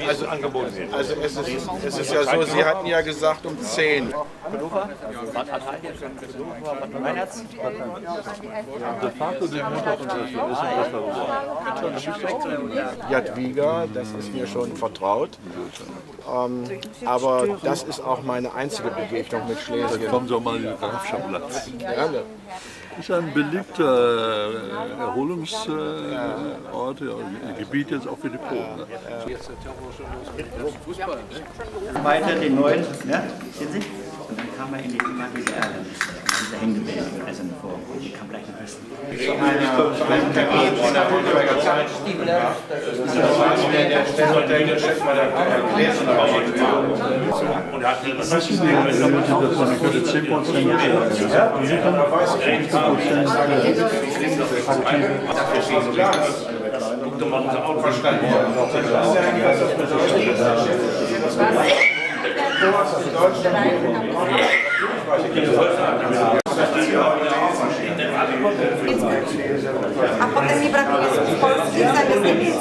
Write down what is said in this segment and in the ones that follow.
Also, also es, ist, es ist ja so, Sie hatten ja gesagt um 10. Jadwiga, das ist mir schon vertraut. Ähm, aber das ist auch meine einzige Begegnung mit Schlesien. Kommen Sie doch mal in den Grafschaplatz. Gerne. Ist ein beliebter äh, Erholungsort, ja, Gebiet jetzt auch für die Polen. Ne? weiter den neuen, ne? Sehen Sie? Und dann kam er in die immer diese Erde, diese Hängebilder, also vor. Die kam gleich nach Westen. Man könnte 10 Prozent A potem nie brakuje słów polskich zamiast niemieckich.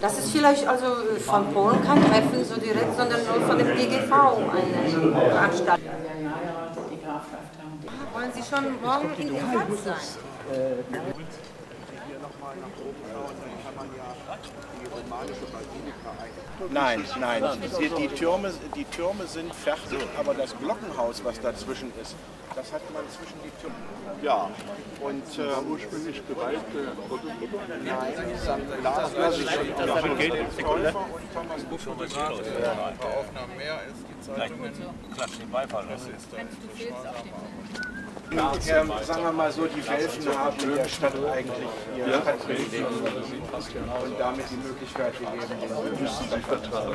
Das ist vielleicht also von Polen kein Treffen so direkt, sondern nur von dem DGV eine Veranstaltung. Wollen Sie schon morgen in dem Platz sein? Nein, nein, die, die, Türme, die Türme sind fertig, aber das Glockenhaus, was dazwischen ist, das hat man zwischen die Türme. Ja, und äh, ursprünglich geweiht. nein, St. Lars lasse ich schon Täufer und Thomas Buch Aufnahmen mehr als die Zeitungen. Klatsch den Beifall. Ähm, sagen wir mal so, die Welfen haben in der Stadt eigentlich ihr Stadtprivileg und damit die Möglichkeit gegeben, den müssen sich vertragen.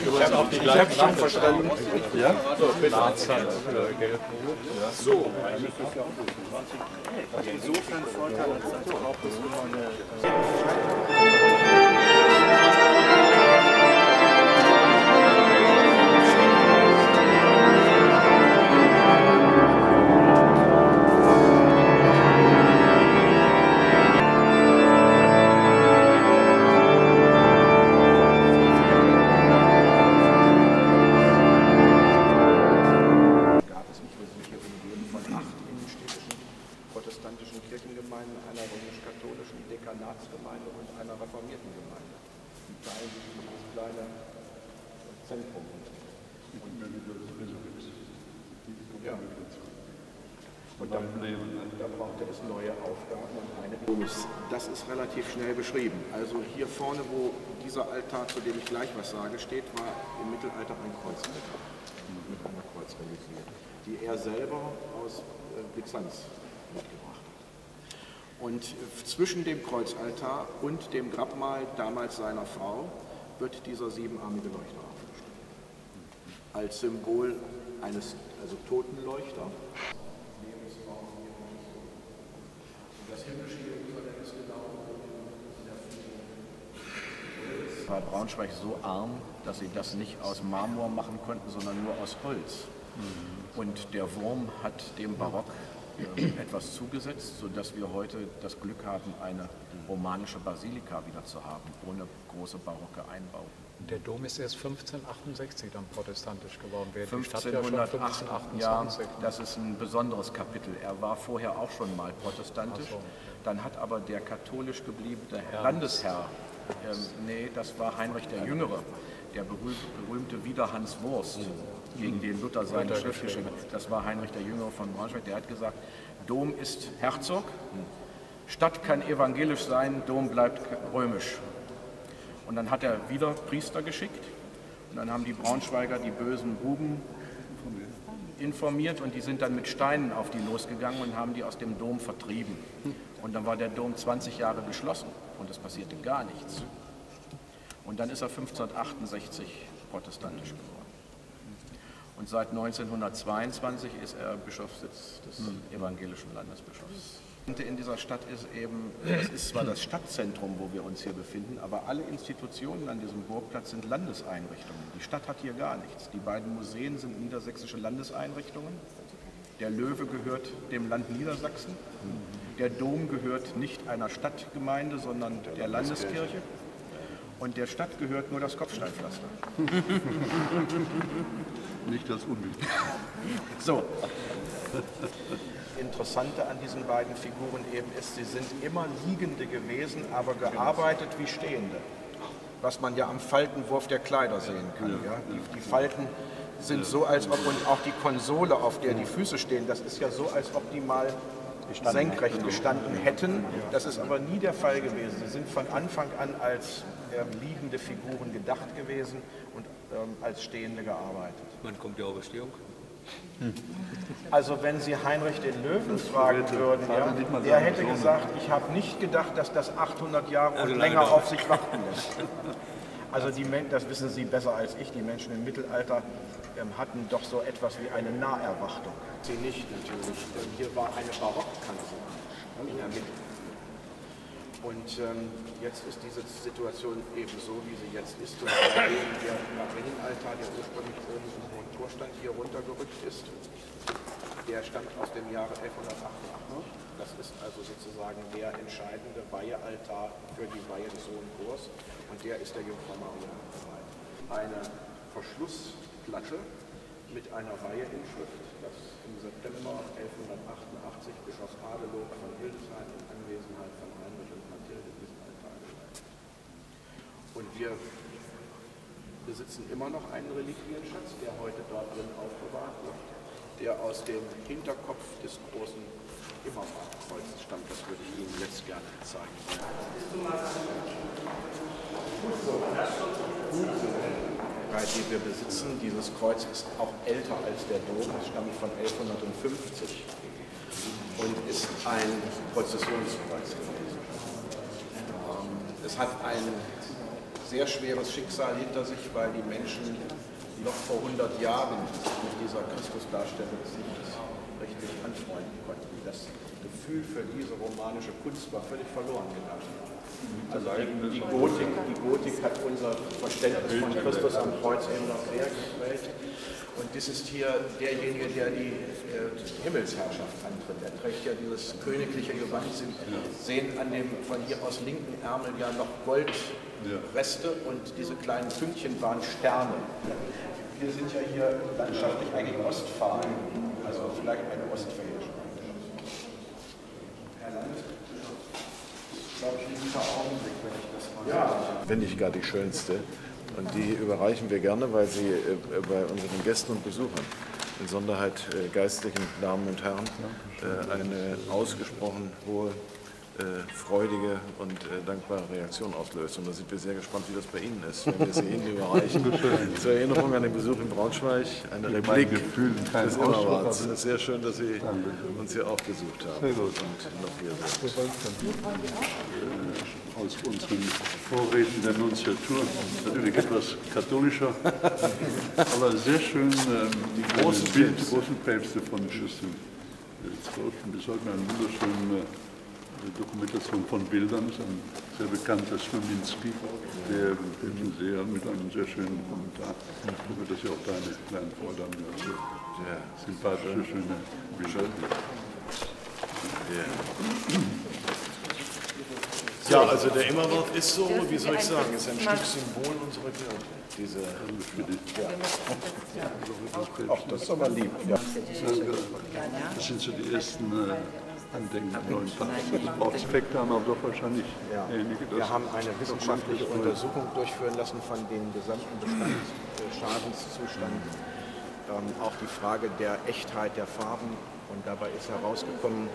Ich habe hab schon verstanden. Ja? So, insofern Vorteil als auch ist Und dann, da brauchte es neue Aufgaben und eine. Das ist relativ schnell beschrieben. Also hier vorne, wo dieser Altar, zu dem ich gleich was sage, steht, war im Mittelalter ein Kreuzaltar mit einer Kreuzreliquie, die er selber aus äh, Byzanz mitgebracht hat. Und äh, zwischen dem Kreuzaltar und dem Grabmal damals seiner Frau wird dieser siebenarmige Leuchter aufgestellt. Als Symbol eines also Totenleuchter. Das himmlische Jerusalem ist genau war Braunschweig so arm, dass sie das nicht aus Marmor machen konnten, sondern nur aus Holz. Und der Wurm hat dem Barock äh, etwas zugesetzt, sodass wir heute das Glück haben, eine romanische Basilika wieder zu haben, ohne große barocke Einbauten. Der Dom ist erst 1568 dann protestantisch geworden. Die Stadt ja schon 1508, ja, 1528. das ist ein besonderes Kapitel. Er war vorher auch schon mal protestantisch. Dann hat aber der katholisch gebliebene Landesherr, ähm, nee, das war Heinrich der Jüngere, der berühmte, Wider Hans Wurst, gegen den Luther seine Schrift geschrieben hat. Das war Heinrich der Jüngere von Braunschweig. Der hat gesagt, Dom ist Herzog, Stadt kann evangelisch sein, Dom bleibt römisch. Und dann hat er wieder Priester geschickt. Und dann haben die Braunschweiger die bösen Buben informiert und die sind dann mit Steinen auf die losgegangen und haben die aus dem Dom vertrieben. Und dann war der Dom 20 Jahre geschlossen und es passierte gar nichts. Und dann ist er 1568 protestantisch geworden. Und seit 1922 ist er Bischofssitz des evangelischen Landesbischofs. In dieser Stadt ist eben, es ist zwar das Stadtzentrum, wo wir uns hier befinden, aber alle Institutionen an diesem Burgplatz sind Landeseinrichtungen. Die Stadt hat hier gar nichts. Die beiden Museen sind niedersächsische Landeseinrichtungen. Der Löwe gehört dem Land Niedersachsen. Der Dom gehört nicht einer Stadtgemeinde, sondern der Landeskirche. Und der Stadt gehört nur das Kopfsteinpflaster. Nicht das Unwichtige. So. Interessante an diesen beiden Figuren eben ist, sie sind immer Liegende gewesen, aber gearbeitet wie Stehende. Was man ja am Faltenwurf der Kleider sehen kann. Ja? Die, die Falten sind so, als ob, und auch die Konsole, auf der die Füße stehen, das ist ja so, als ob die mal senkrecht gestanden hätten. Das ist aber nie der Fall gewesen. Sie sind von Anfang an als ähm, liegende Figuren gedacht gewesen und ähm, als Stehende gearbeitet. Wann kommt die Auferstehung? Also wenn Sie Heinrich den Löwen fragen würden, ja, der hätte gesagt, ich habe nicht gedacht, dass das 800 Jahre und länger auf sich warten lässt. Also die Men das wissen Sie besser als ich, die Menschen im Mittelalter ähm, hatten doch so etwas wie eine Naherwartung. Sie nicht natürlich. Hier war eine Barockkanzel in der Mitte. Und ähm, jetzt ist diese Situation eben so, wie sie jetzt ist. Und seitdem der Marienaltar, der ursprünglich oben im hohen Torstand hier runtergerückt ist, der stammt aus dem Jahre 1188. Das ist also sozusagen der entscheidende Weihealtar für die Weihe des Hohen Chors. Und der ist der Jungfrau Maria. Eine Verschlussplatte mit einer Weiheinschrift, das im September 1188 Bischof Adelob von Hildesheim in Anwesenheit von Heinrich und Mathilde Altar geweiht. Und wir besitzen immer noch einen Reliquienschatz, der heute dort drin aufbewahrt wird, der aus dem Hinterkopf des großen Immerwartkreuzes stammt. Das würde ich Ihnen jetzt gerne zeigen. Weil die wir besitzen, dieses Kreuz ist auch älter als der Dom, es stammt von 1150 und ist ein Prozessionskreuz gewesen. Ähm, Es hat ein sehr schweres Schicksal hinter sich, weil die Menschen noch vor 100 Jahren sich mit dieser Christusdarstellung nicht richtig anfreunden konnten. Das Gefühl für diese romanische Kunst war völlig verloren gegangen. Also die, Gotik, die Gotik hat unser Verständnis von Christus am Kreuz eben noch sehr geprägt. Und das ist hier derjenige, der die äh, Himmelsherrschaft antritt. Er trägt ja dieses königliche Gewand. Sie sehen an dem von hier aus linken Ärmel ja noch Goldreste und diese kleinen Pünktchen waren Sterne. Wir sind ja hier landschaftlich eigentlich Ostfahnen, also vielleicht eine ostfälische Herr Landesbischof, glaube ich, ein guter Augenblick, wenn ich das mal ja. wenn nicht gar die schönste. Und die überreichen wir gerne, weil sie äh, bei unseren Gästen und Besuchern, insonderheit äh, geistlichen Damen und Herren, äh, eine ausgesprochen hohe, äh, freudige und äh, dankbare Reaktion auslöst. Und da sind wir sehr gespannt, wie das bei Ihnen ist, wenn wir sie Ihnen überreichen. Zur Erinnerung an den Besuch in Braunschweig, eine Mit Replik des Immerwarts. Es ist sehr schön, dass Sie uns hier aufgesucht haben Sehr gut. und noch hier sind. aus unseren Vorräten der Nunziatur. Natürlich etwas katholischer, aber sehr schön ähm, die großen, Bild, großen Päpste von Pius XII. bis heute eine wunderschöne äh, Dokumentation von Bildern. Ist ein sehr bekannter Sluminski, der sehr mit einem sehr schönen Kommentar. Ich hoffe, dass Sie auch da eine kleine Freude haben. Also, Ja. sympathische, schöne Bilder. Ja, also der Immerwort ist so, wie soll ich sagen, ist ein Stück Symbol unserer Kirche. Diese, Ach, das ist aber lieb. Ja. Das sind so die ersten äh, Andenken am neuen. Also Brautspekte haben aber doch wahrscheinlich ähnliche. Wir haben eine wissenschaftliche Untersuchung durchführen lassen von dem gesamten Bestand, äh, Schadenszustand. Ähm, auch die Frage der Echtheit der Farben. Und dabei ist herausgekommen,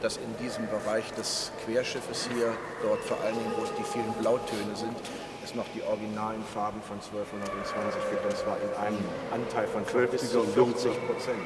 dass in diesem Bereich des Querschiffes hier, dort vor allen Dingen, wo es die vielen Blautöne sind, es noch die originalen Farben von 1220 gibt. Und zwar in einem Anteil von bis zu 50 Prozent.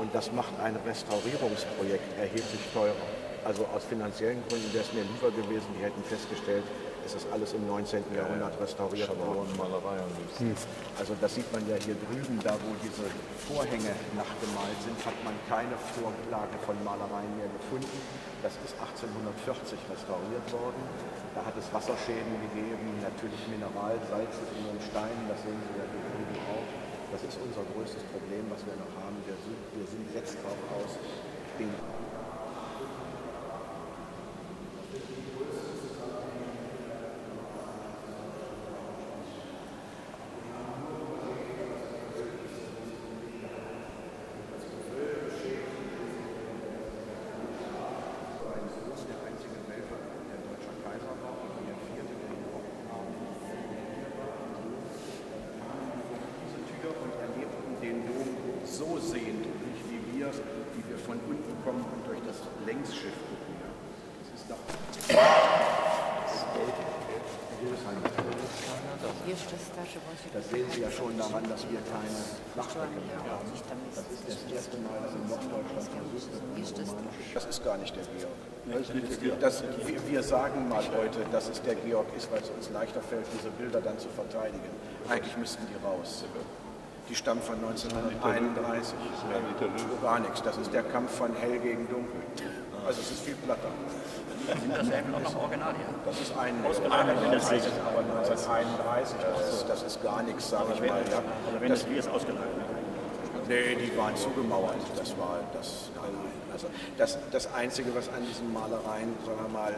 Und das macht ein Restaurierungsprojekt erheblich teurer. Also aus finanziellen Gründen wäre es mir lieber gewesen, die hätten festgestellt, es ist alles im 19. Jahrhundert restauriert worden. Malerei liebsten. Also das sieht man ja hier drüben, da wo diese Vorhänge nachgemalt sind, hat man keine Vorlagen von Malereien mehr gefunden. Das ist 1840 restauriert worden. Da hat es Wasserschäden gegeben, natürlich Mineralsalze in den Steinen, das sehen Sie ja. Das ist unser größtes Problem, was wir noch haben. Wir sind, wir sind jetzt drauf aus, den der einzige Welfer, der deutscher Kaiser war und der vierte, der ihn auch diese Tür und erlebten den Dom so sehend, nicht wie wir, die wir von unten kommen und durch das Längsschiff gucken. Ja. Das ist doch. Jeszcze starszy bądź Das sehen Sie ja schon daran, dass wir keine Flachstrecke mehr haben. Das ist das erste Mal, dass in Norddeutschland versucht wird. jeszcze starszy. Das ist gar nicht der Georg. Das, wir- wir sagen mal heute, dass es der Georg ist, weil es uns leichter fällt, diese Bilder dann zu verteidigen. Eigentlich müssten die raus. Die stammen von 1931. Gar nichts. Das ist der Kampf von hell gegen dunkel. Also es ist viel platter. Sind das eben auch noch Original hier? Das ist ein, ist aber 1931. Das ist, das ist gar nichts, sage ich mal. Ja. Oder wenn das wie es ausgelagert Nee, die waren zugemauert. Das war das. Also das, das Einzige, was an diesen Malereien, sagen wir mal,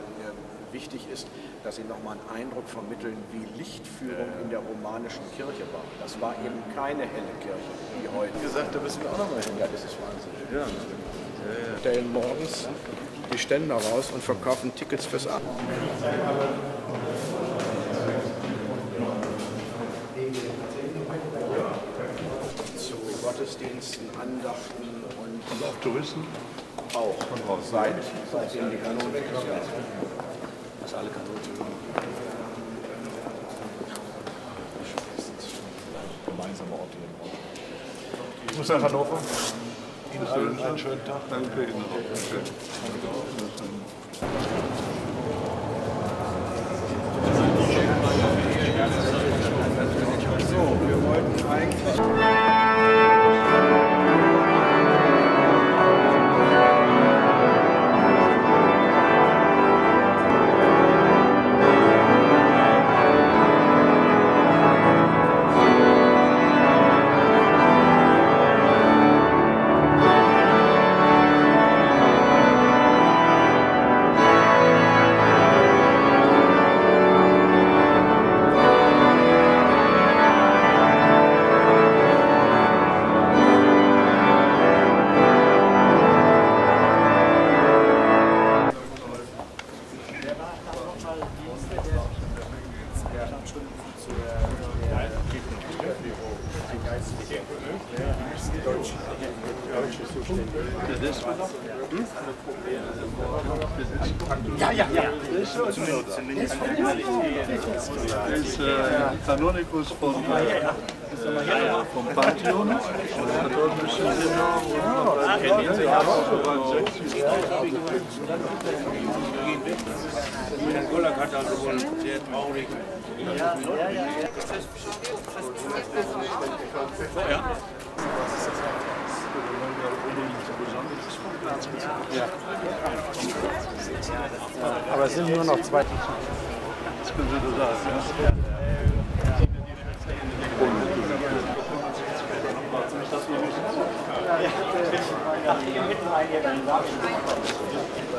wichtig ist, dass sie nochmal einen Eindruck vermitteln, wie Lichtführung in der romanischen Kirche war. Das war eben keine helle Kirche wie heute. Wie gesagt, da müssen wir auch noch mal hin. Ja, das ist Wahnsinn. Ja. Stellen morgens die Ständer raus und verkaufen Tickets fürs Abend. Zu Gottesdiensten, Andachten und Und auch Touristen? auch seit, seitdem die Kanonen weg sind. Dass alle Kanonen Gemeinsame Orte hier Ich muss nach Hannover. Ihnen einen schönen Tag. Danke Ihnen auch. Danke. So, wir wollten eigentlich. Der ist äh, Kanonikus vom, äh, vom Pantheon. Katholischen Seminar. Herr Gollack hat also wohl sehr traurig. Aber es sind nur noch zwei. Das können Sie so sagen. Ja.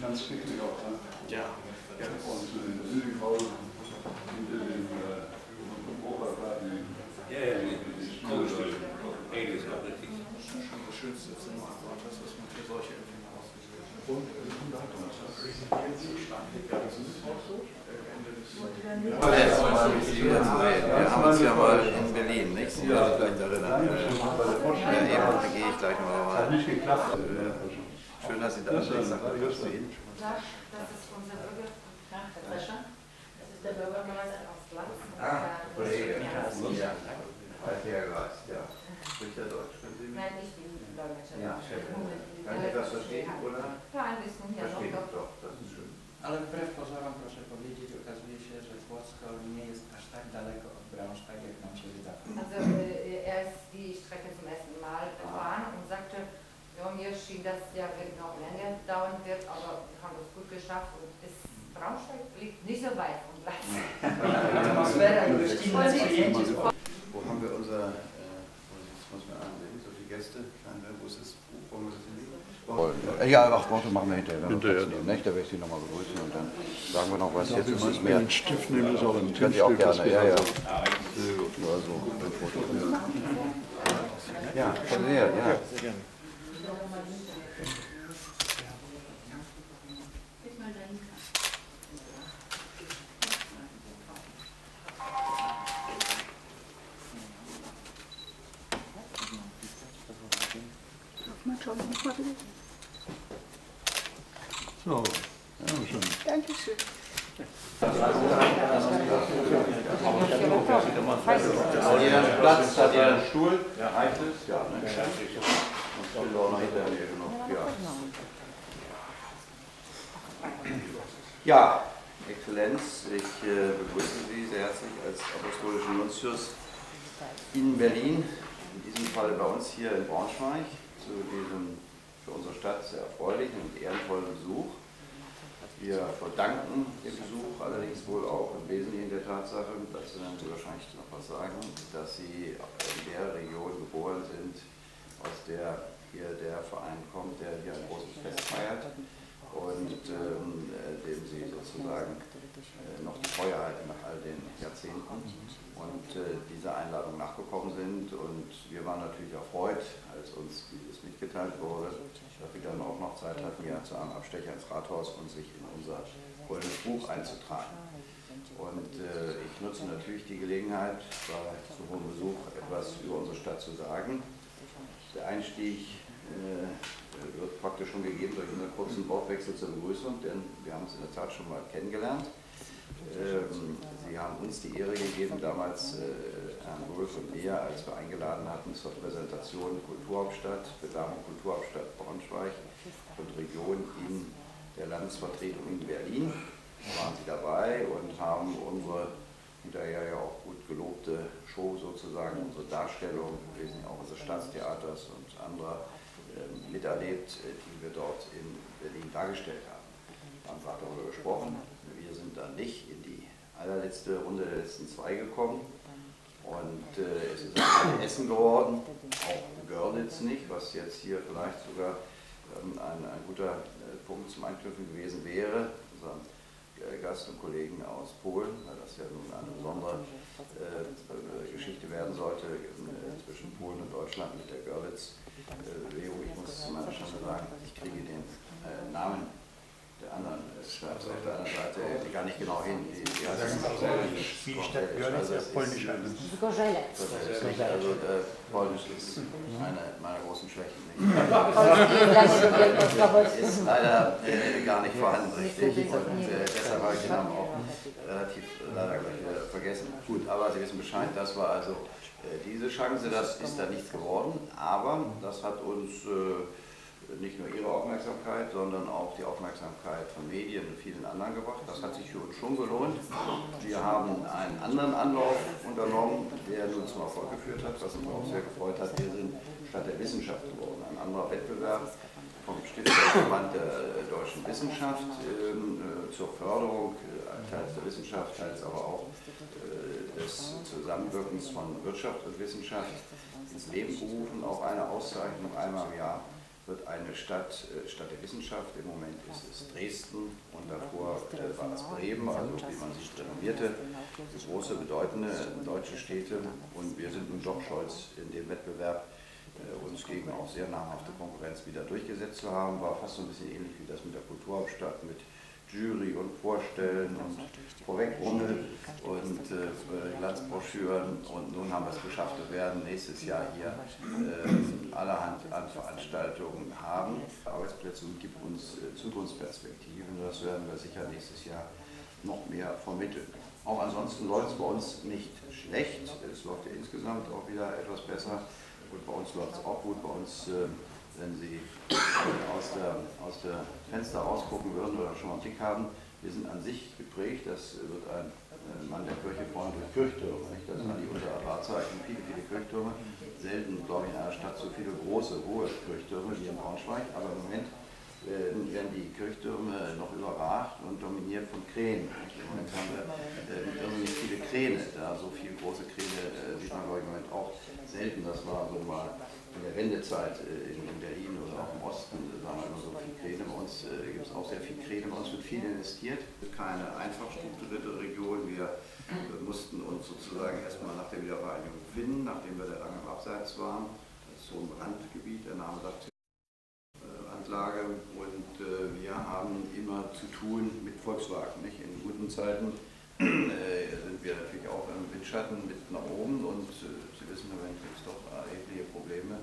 Ganz wichtig auch. Ne? Ja. Und zu den ÖDV, hinter den äh, Oberplatten. Ja, ja, Das Schönste ist immer einfach das, was man für solche Empfänger ausgesucht hat. Und präsentieren Sie stark. Ja, das ist auch so. Wir haben uns ja mal in Berlin, nicht? Sie werden sich vielleicht erinnern. Ja, eben, da gehe ich gleich mal Hat rein. nicht geklappt. Schön, dass Sie da sind. Ich sage das zu Ihnen. Das ist unser Bürgervertreter. Das ist der Bürgermeister aus Glatz. Ah, Kollege. Ja, Althergereist, ja. Spricht er Deutsch? Können Sie mich? Nein, ich bin Dolmetscher. Ja, Chef. Kann ich das verstehen, oder? Ja, ein bisschen, ja, Verstehen, doch, doch. doch, das ist schön. Ale wbrew pozorom proszę powiedzieć, okazuje się, że Płocko nie jest aż tak daleko od Braunschweig, jak nam się wydawało. Also äh, er ist die Strecke zum ersten Mal gefahren und sagte, ja, mir schien das ja wirklich noch länger dauern wird, aber wir haben es gut geschafft und ist Braunschweig liegt nicht so weit vom Platz. Atmosfera i gościnne przyjęcie Wo haben wir unser, äh, jetzt muss man ansehen, so viele Gäste, wo ist das Buch, wollen wir das hinlegen? Ja, ach, Worte machen wir hinterher. Hinterher. Nehmen, nicht? Da werde ich Sie nochmal begrüßen und dann sagen wir noch was. Jetzt Wir ist es müssen mehr. einen Stift nehmen, ist auch ein Können Sie auch das gerne, ja, wir ja. haben. Sehr gut. Nur so ein Foto. Ja, von sehr, ja. So, ja, schön. Ihren Platz, hat Ihren Stuhl? Ja, reicht es? Ja, ne? Auch noch hinterher. Ja. Ja, Exzellenz, ich äh, begrüße Sie sehr herzlich als apostolischen Nuntius in Berlin, in diesem Fall bei uns hier in Braunschweig, zu diesem für unsere Stadt sehr erfreulichen und ehrenvollen Besuch. Wir verdanken den Besuch allerdings wohl auch im Wesentlichen der Tatsache, dazu werden Sie wahrscheinlich noch was sagen, dass Sie in der Region geboren sind, aus der hier der Verein kommt, der hier ein großes Fest feiert und ähm, äh, dem Sie sozusagen äh, noch die Treue halten nach all den Jahrzehnten und äh, dieser Einladung nachgekommen sind. Und wir waren natürlich erfreut, als uns dieses mitgeteilt wurde, dass wir dann auch noch Zeit hatten, hier zu einem Abstecher ins Rathaus und sich in unser goldenes Buch einzutragen. Und äh, ich nutze natürlich die Gelegenheit, bei so einem Besuch etwas über unsere Stadt zu sagen. Der Einstieg äh, wird praktisch schon gegeben durch einen kurzen Wortwechsel zur Begrüßung, denn wir haben uns in der Tat schon mal kennengelernt. Ähm, Sie haben uns die Ehre gegeben, damals äh, Herrn Wolf und mir, als wir eingeladen hatten zur Präsentation Kulturhauptstadt, Bewerbung Kulturhauptstadt Braunschweig und Region in der Landesvertretung in Berlin. Da waren Sie dabei und haben unsere hinterher ja auch gut gelobte Show sozusagen, unsere Darstellung, wir sind auch unseres Staatstheaters und anderer ähm, miterlebt, äh, die wir dort in Berlin dargestellt haben. Wir haben gerade darüber gesprochen. Wir sind dann nicht in allerletzte Runde der letzten zwei gekommen. Und äh, es ist ein Essen geworden, auch Görlitz nicht, was jetzt hier vielleicht sogar ähm, ein, ein guter äh, Punkt zum Anknüpfen gewesen wäre. Unser äh, Gast und Kollegen aus Polen, weil das ja nun eine besondere äh, äh, Geschichte werden sollte äh, zwischen Polen und Deutschland mit der Görlitz-Bewegung. ich muss zu meiner Schande sagen, ich kriege den äh, Namen anderen Stadt auf der anderen Seite gar nicht genau hin. Die, die heißt Wie die Stadt Görlitz Also Polnisch ist- heißt. Gorzelec. Also äh, Polnisch ist eine meiner großen Schwächen. Nicht? ist leider äh, gar nicht vorhanden, richtig. Und äh, deshalb habe ich den Namen auch relativ leider gleich wieder vergessen. Gut, aber Sie wissen Bescheid, das war also diese Chance, das ist da nichts geworden. Aber das hat uns äh, nicht nur Ihre Aufmerksamkeit, sondern auch die Aufmerksamkeit von Medien und vielen anderen gebracht. Das hat sich für uns schon gelohnt. Wir haben einen anderen Anlauf unternommen, der nun zum Erfolg geführt hat, was uns auch sehr gefreut hat. Wir sind Stadt der Wissenschaft geworden. Ein anderer Wettbewerb vom Stifterverband der deutschen Wissenschaft ähm, äh, zur Förderung äh, teils der Wissenschaft, teils aber auch äh, des Zusammenwirkens von Wirtschaft und Wissenschaft ins Leben gerufen. Auch eine Auszeichnung einmal im Jahr wird eine Stadt, äh, Stadt der Wissenschaft, im Moment ist es Dresden und davor äh, war es Bremen, also wie man sieht, renommierte, große, bedeutende deutsche Städte. und wir sind nun doch stolz in dem Wettbewerb äh, uns gegen auch sehr namhafte Konkurrenz wieder durchgesetzt zu haben, war fast so ein bisschen ähnlich wie das mit der Kulturhauptstadt, mit Jury und Vorstellen und Vorwegrunde und äh, Glanzbroschüren und nun haben wir es geschafft, wir werden nächstes Jahr hier äh, allerhand an Veranstaltungen haben. Arbeitsplätze und gibt uns äh, Zukunftsperspektiven, das werden wir sicher nächstes Jahr noch mehr vermitteln. Auch ansonsten läuft es bei uns nicht schlecht, es läuft ja insgesamt auch wieder etwas besser. Und bei uns läuft es auch gut, bei uns äh, wenn Sie aus der, aus der Fenster rausgucken würden oder schon mal einen Blick haben, Wir sind an sich geprägt, das wird ein äh, Mann der Kirche vorne durch Kirchtürme. Nicht? Das waren die unter Wahrzeichen, viele, viele Kirchtürme. Selten, glaube ich, in einer Stadt so viele große, hohe Kirchtürme wie in Braunschweig. Aber im Moment äh, werden die Kirchtürme noch überragt und dominiert von Kränen. Im Moment haben wir äh, irrsinnig viele Kräne da. So viele große Kräne äh, sieht man, glaube ich, im Moment auch selten. Das war so mal in der Wendezeit äh, in, in Berlin oder auch im Osten, da waren immer so viele Kräne. Bei uns äh, gibt es auch sehr viele Kräne. Bei uns wird viel investiert. Keine einfach strukturierte Region. Wir wir mussten uns sozusagen erstmal nach der Wiedervereinigung finden, nachdem wir da lange im Abseits waren. Das ist so ein Randgebiet, der Name sagt Anlage und äh, wir haben immer zu tun mit Volkswagen. Nicht? In guten Zeiten äh, sind wir natürlich auch im Windschatten mit nach oben und äh, Sie wissen, wenn gibt es doch erhebliche Probleme,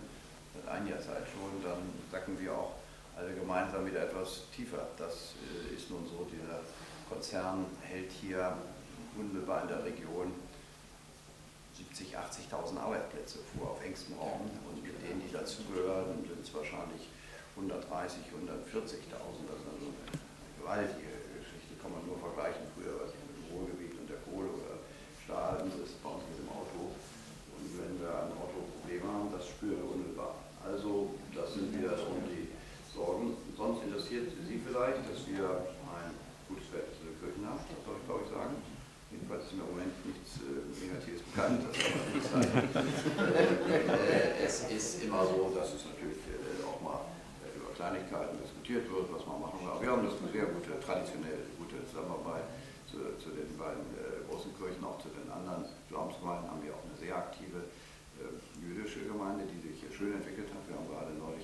seit einiger Zeit schon, dann sacken wir auch alle gemeinsam wieder etwas tiefer. Das äh, ist nun so, dieser Konzern hält hier unmittelbar in der Region 70.000, 80.000 Arbeitsplätze vor auf engstem Raum und mit denen, die dazugehören, sind es wahrscheinlich 130, 140.000, das ist also eine gewaltige Geschichte, kann man nur vergleichen früher, was mit dem Ruhrgebiet und der Kohle oder Stahl, das ist bei uns mit dem Auto. Und wenn wir ein Auto Probleme haben, das spüren wir unmittelbar. Sind wieder so die Sorgen. Sonst interessiert Sie vielleicht, dass wir ein gutes Verhältnis zu den Kirchen haben, das soll ich glaube ich sagen. Jedenfalls ist mir im Moment nichts äh, Negatives bekannt, das kann äh, es ist immer so, dass es natürlich äh, auch mal Kleinigkeiten diskutiert wird, was man machen will. Aber wir haben das eine sehr gute, traditionell gute Zusammenarbeit zu, zu den beiden großen Kirchen, auch zu den anderen Glaubensgemeinden haben wir auch eine sehr aktive jüdische Gemeinde, die sich hier schön entwickelt hat. Wir haben gerade neulich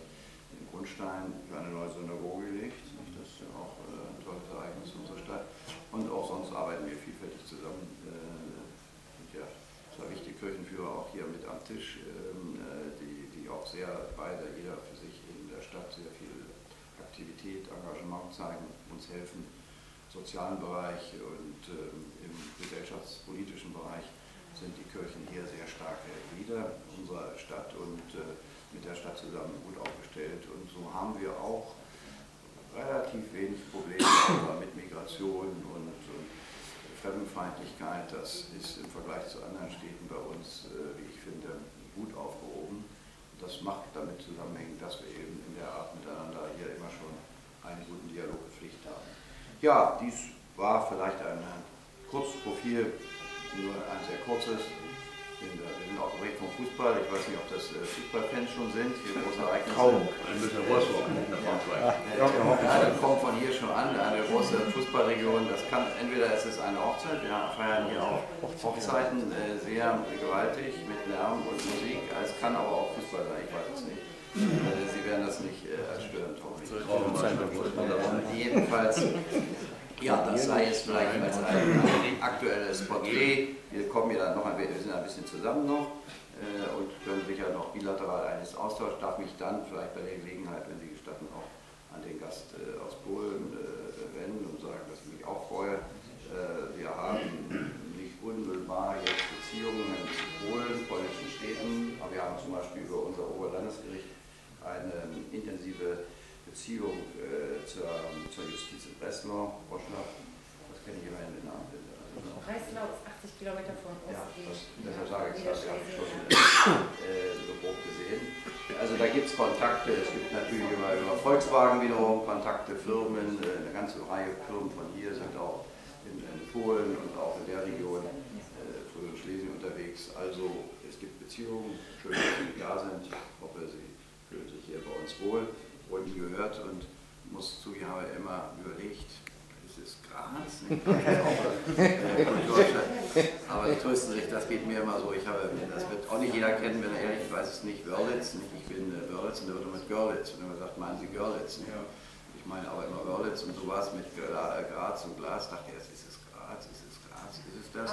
den Grundstein für eine neue Synagoge gelegt. Das ist ja auch äh, ein tolles Ereignis unserer Stadt. Und auch sonst arbeiten wir vielfältig zusammen. Äh, ja, zwei wichtige Kirchenführer auch hier mit am Tisch, ähm, äh, die, die auch sehr beide, jeder für sich in der Stadt sehr viel Aktivität, Engagement zeigen, uns helfen, im sozialen Bereich und ähm, im gesellschaftspolitischen Bereich sind die Kirchen hier sehr starke Glieder unserer Stadt und äh, mit der Stadt zusammen gut aufgestellt. Und so haben wir auch relativ wenig Probleme mit Migration und, und Fremdenfeindlichkeit. Das ist im Vergleich zu anderen Städten bei uns, äh, wie ich finde, gut aufgehoben. Das macht damit zusammenhängen, dass wir eben in der Art miteinander hier immer schon einen guten Dialog gepflegt haben. Ja, dies war vielleicht ein Kurzprofil, nur ein sehr kurzes. Geprägt vom Fußball. Ich weiß nicht, ob das äh, Fußballfans schon sind. Hier große Ereignisse. Kaum. Ein bisschen Rostock. Ja, das kommt von hier schon an. Eine große Fußballregion. Das kann entweder es ist eine Hochzeit. Wir feiern hier auch Hochzeiten äh, sehr gewaltig mit Lärm und Musik. Es kann aber auch Fußball sein. Ich weiß es nicht. Äh, Sie werden das nicht als störend Jedenfalls ja, das sei jetzt vielleicht als ein, aktuelles Porträt. Wir kommen ja dann noch ein, wir sind ein bisschen zusammen noch und können sicher noch bilateral eines austauschen. Darf mich dann vielleicht bei der Gelegenheit, wenn Sie gestatten, auch an den Gast äh, aus Polen äh, wenden und sagen, dass ich mich auch freue. Äh, wir haben nicht unmittelbar jetzt Beziehungen zu Polen, polnischen Städten, aber wir haben zum Beispiel über unser Oberlandesgericht eine intensive Beziehung äh, zur, zur Justiz in Breslau, Roschlaw, das kenne ich immerhin den Namen. Also, Breslau ist 80 Kilometer von uns. Ja, das, deshalb sage ich das, ja, schon äh, so grob gesehen. Also da gibt es Kontakte, es gibt natürlich über, über Volkswagen wiederum Kontakte, Firmen, äh, eine ganze Reihe Firmen von hier sind auch in, in Polen und auch in der Region äh, früher in Schlesien unterwegs. Also es gibt Beziehungen, schön, dass Sie da sind. Ich hoffe, Sie fühlen sich hier bei uns wohl nie gehört und muss zu, ich habe immer überlegt? Aber die trösten sich, das geht mir immer so. Ich habe, das wird auch nicht jeder kennen, wenn er ehrlich ist, weiß es nicht, Wörlitz. Nicht? Ich bin äh, Wörlitz und der wird immer mit Görlitz. Und immer sagt, meinen Sie Görlitz? Ja. Ich meine aber immer Wörlitz und so war es mit Graz und Glas. Dachte ich, ist es Graz? Ist es Graz? Ist es das?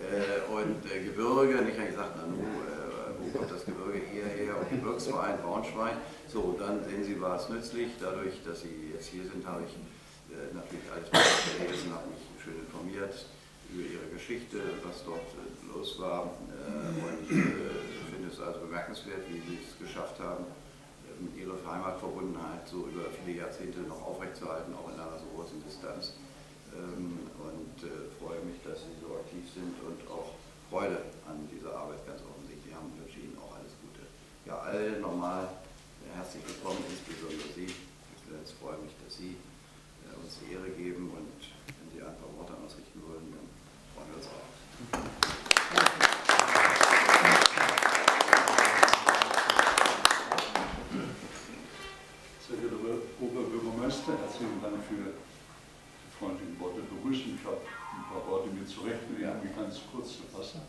Äh, und äh, Gebirge, nicht? Ich habe gesagt, na nu, äh, wo kommt das Gebirge hierher? Und Gebirgsverein Braunschweig. So, dann sehen Sie, war es nützlich. Dadurch, dass Sie jetzt hier sind, habe ich äh, natürlich alles gelesen, habe mich schön informiert über Ihre Geschichte, was dort äh, los war. Äh, und ich finde es also bemerkenswert, wie Sie es geschafft haben, Ihre Heimatverbundenheit so über viele Jahrzehnte noch aufrechtzuerhalten, auch in einer so großen Distanz. Äh, sind und auch Freude an dieser Arbeit ganz offensichtlich haben. Wir wünschen Ihnen auch alles Gute. Ja, alle nochmal herzlich willkommen, insbesondere Sie. Ich freue mich, dass Sie uns die Ehre geben und wenn Sie ein paar Worte an uns richten würden, dann freuen wir uns auch. Sehr geehrter Oberbürgermeister, herzlichen Dank für die freundlichen Worte der Begrüßung. Ich habe ein paar Worte mir zurechtgelegt, um mich ganz kurz zu fassen.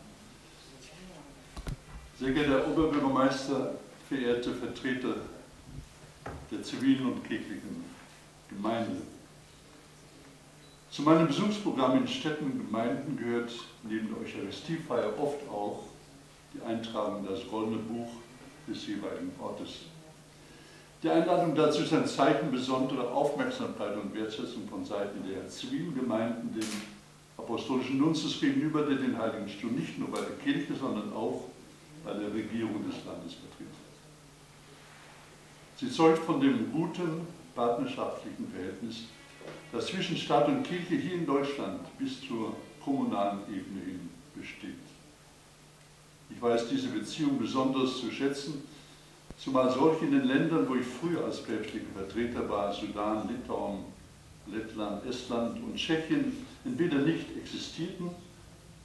Sehr geehrter Oberbürgermeister, verehrte Vertreter der zivilen und kirchlichen Gemeinde. Zu meinem Besuchsprogramm in Städten und Gemeinden gehört neben der Eucharistiefeier oft auch die Eintragung in das Goldene Buch des jeweiligen Ortes. Die Einladung dazu ist ein Zeichen besonderer Aufmerksamkeit und Wertschätzung von Seiten der zivilen Gemeinden dem apostolischen Nunzius gegenüber, der den Heiligen Stuhl nicht nur bei der Kirche, sondern auch bei der Regierung des Landes vertritt. Sie zeugt von dem guten partnerschaftlichen Verhältnis, das zwischen Staat und Kirche hier in Deutschland bis zur kommunalen Ebene hin besteht. Ich weiß diese Beziehung besonders zu schätzen, zumal solche in den Ländern, wo ich früher als päpstlicher Vertreter war, Sudan, Litauen, Lettland, Estland und Tschechien, entweder nicht existierten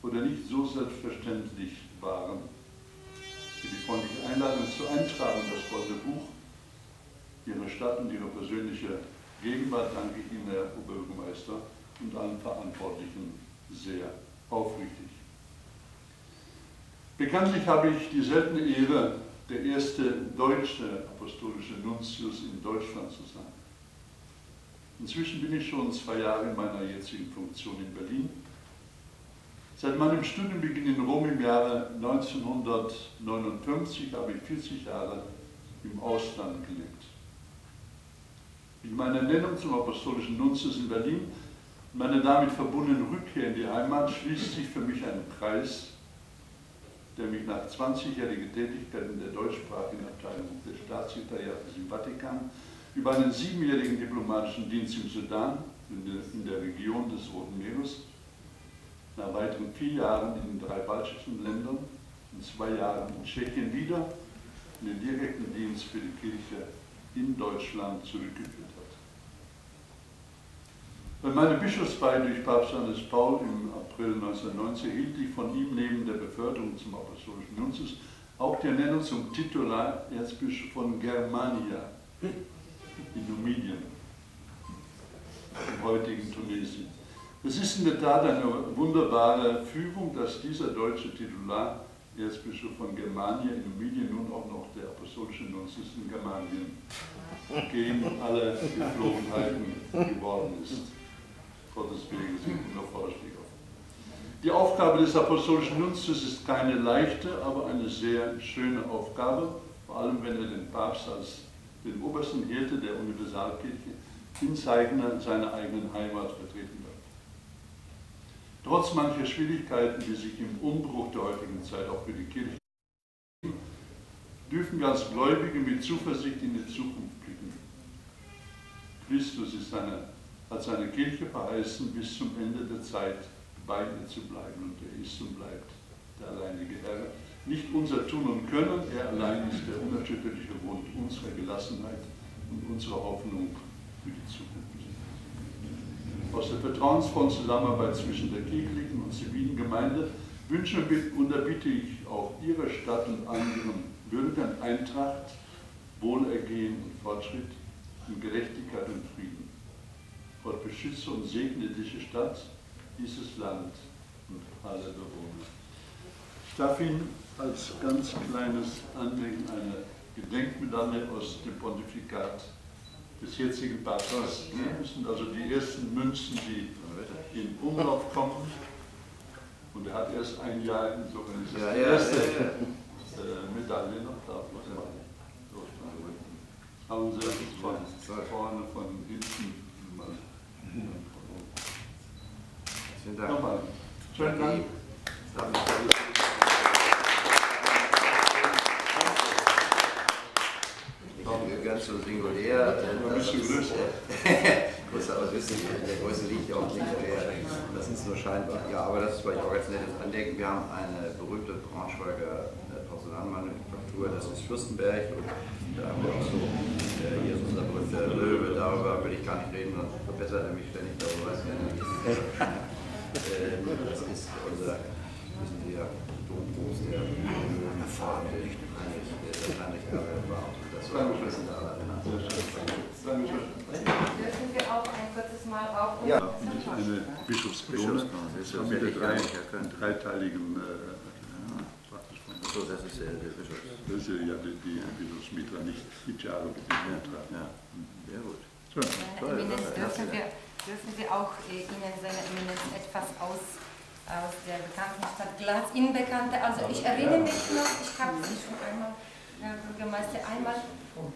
oder nicht so selbstverständlich waren. Für die freundliche Einladung zur Eintragung in das Goldene Buch Ihrer Stadt und Ihrer persönlichen Gegenwart danke ich Ihnen, Herr Oberbürgermeister, und allen Verantwortlichen sehr aufrichtig. Bekanntlich habe ich die seltene Ehre, der erste deutsche apostolische Nuntius in Deutschland zu sein. Inzwischen bin ich schon zwei Jahre in meiner jetzigen Funktion in Berlin. Seit meinem Studienbeginn in Rom im Jahre 1959 habe ich 40 Jahre im Ausland gelebt. Mit meiner Ernennung zum apostolischen Nuntius in Berlin. Und meiner damit verbundenen Rückkehr in die Heimat schließt sich für mich ein Kreis, der mich nach 20-jähriger Tätigkeit in der deutschsprachigen Abteilung des Staatssekretariats im Vatikan über einen siebenjährigen diplomatischen Dienst im Sudan, in der, in der Region des Roten Meeres, nach weiteren vier Jahren in den drei baltischen Ländern und zwei Jahren in Tschechien wieder in den direkten Dienst für die Kirche in Deutschland zurückgeführt hat. Bei meiner Bischofsweihe durch Papst Johannes Paul im April 1990 erhielt ich von ihm neben der Beförderung zum apostolischen Nuntius auch die Ernennung zum Titular Erzbischof von Germania in Numidien, im heutigen Tunesien. Es ist in der Tat eine wunderbare Fügung, dass dieser deutsche Titular Erzbischof von Germania in Numidien nun auch noch der apostolische Nuntius in Germanien gegen alle Gepflogenheiten geworden ist. Gottes Wege sind nur Vorschläge. Die Aufgabe des apostolischen Nuntius ist keine leichte, aber eine sehr schöne Aufgabe, vor allem wenn er den Papst als den obersten Hirte der Universalkirche in seiner, eigenen Heimat vertreten. Trotz mancher Schwierigkeiten, die sich im Umbruch der heutigen Zeit auch für die Kirche dürfen wir als Gläubige mit Zuversicht in die Zukunft blicken. Christus ist seine, hat seine Kirche verheißen, bis zum Ende der Zeit bei ihr zu bleiben. Und er ist und bleibt der alleinige Herr. Nicht unser Tun und Können, er allein ist der unerschütterliche Grund unserer Gelassenheit und unserer Hoffnung für die Zukunft. Aus der vertrauensvollen Zusammenarbeit zwischen der kirchlichen und zivilen Gemeinde wünsche und erbitte ich auch Ihrer Stadt und anderen Bürgern Eintracht, Wohlergehen und Fortschritt in Gerechtigkeit und Frieden. Gott beschütze und segne diese Stadt, dieses Land und alle Bewohner. Ich darf Ihnen als ganz kleines Andenken eine Gedenkmedaille aus dem Pontifikat des jetzigen geben. Das sind also die ersten Münzen, die in Umlauf kommen. Und er hat erst ein Jahr, insofern ist Ja, die erste ja, ja. äh, Medaille noch da. Haben Sie von vorne, von hinten. Vielen Dank. Nochmal. Schönen Dank ganz so singulär. Aber wissen Sie, der Größe liegt ja auch nicht schwer. Das ist nur scheinbar. Ja, aber das ist vielleicht auch ganz nettes Andenken. Wir haben eine berühmte Braunschweiger äh, Porzellanmanufaktur, das ist Fürstenberg. Und da haben wir auch so, äh, hier ist unser berühmter Löwe, darüber will ich gar nicht reden, sonst verbessert er mich ständig darüber. ähm, das ist unser, wissen Sie ja, Domgruß, der Löwenfarm, der Heinrich Erbe war. Das war ein bisschen da. Dürfen wir auch ein Ja. Eine Bischofskrone das ist ja mit sehr drei, dreiteiligem äh, So, das ist der, der Bischof. Das ist ja die, die Bischofsmitra, nicht die Tiara, die Mitra. Ja, sehr gut. So. Seine Eminenz, dürfen wir, dürfen wir auch äh, Ihnen seine Eminenz etwas aus, aus der bekannten Stadt Graz, Ihnen bekannte, also ich erinnere mich noch, ich habe Sie schon einmal, Herr Bürgermeister, einmal. Von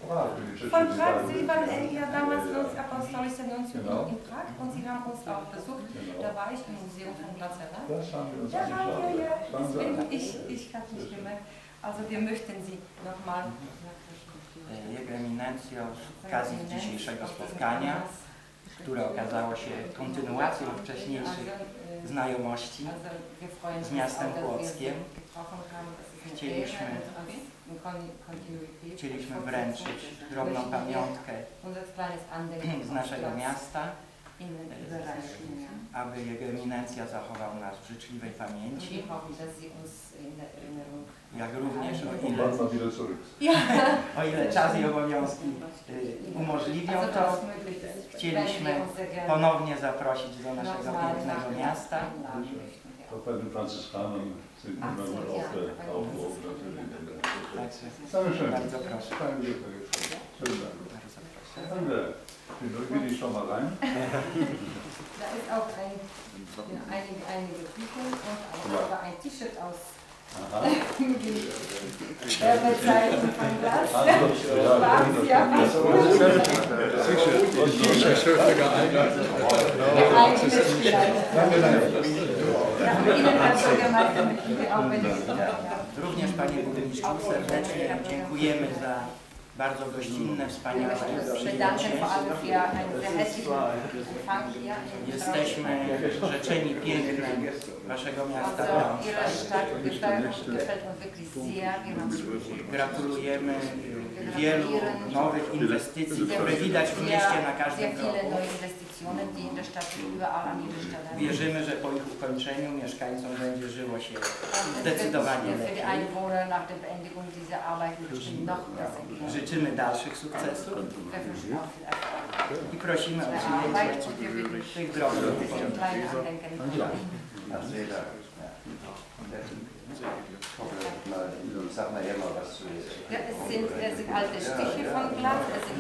Prag Sie waren äh, ja damals uns apostolische Genau. in Prag und Sie haben uns auch besucht, da war ich im Museum von erlangt. Das haben wir uns Ja, angeschaut. ja, ja, deswegen, ich, ich habe nicht gemerkt, also wir möchten Sie nochmal Jego Eminencjo, z okazji dzisiejszego spotkania, które okazało się kontynuacją wcześniejszych znajomości z miastem Płockiem, chcieliśmy, chcieliśmy wręczyć drobną pamiątkę z naszego miasta, aby Jego Eminencja zachował nas w życzliwej pamięci, jak również o ile, o ile czas i obowiązki y, umożliwią to, chcieliśmy ponownie zaprosić do naszego pięknego miasta. Auch bei den Dankeschön. bardzo proszę. Danke. Den neugierig schon mal rein. Da ist auch ein, ja, einige, einige Bücher und auch ein T-Shirt aus Aha. Wracają do Również Panie Burmistrzu serdecznie dziękujemy za bardzo gościnne, wspaniałe przyjęcie. Jesteśmy rzeczeni pięknem Waszego miasta. Gratulujemy wielu nowych inwestycji, które widać w mieście na każdym kroku. Wierzymy, że po ich ukończeniu mieszkańcom będzie żyło się zdecydowanie lepiej. Życzymy dalszych sukcesów tak, tak, tak. i prosimy o przyjęcie tych drobnych. Ein kleines Andenken. Herzlichen Dank. Ich hoffe, mal, ich sag nachher mal was zu Ja, es sind, es sind alte Stiche von Glas, es sind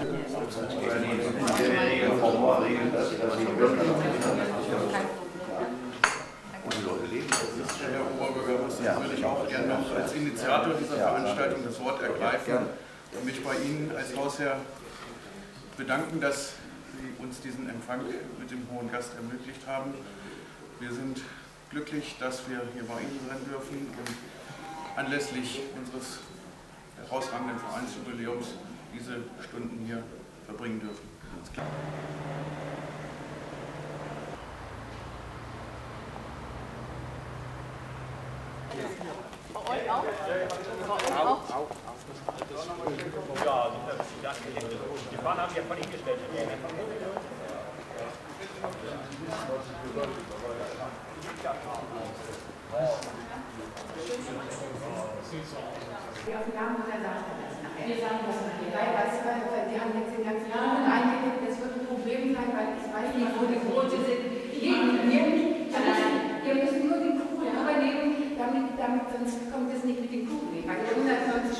Herr Oberbürgermeister, würde ich auch gerne noch als Initiator dieser Veranstaltung das Wort ergreifen und mich bei Ihnen als Hausherr bedanken, dass Sie uns diesen Empfang mit dem Hohen Gast ermöglicht haben. Wir sind glücklich, dass wir hier bei Ihnen sein dürfen und anlässlich unseres herausragenden Vereinsjubiläums diese Stunden hier verbringen dürfen. Die Fahne haben wir von Ihnen gestellt. Wir haben jetzt den ganzen Rahmen eingekippt, das wird ein Problem sein, weil ich weiß nicht, wo die Brote sind. Ihr müsst nur die Kuchen übernehmen, sonst kommt es nicht mit den Kuchen. Weil ihr 120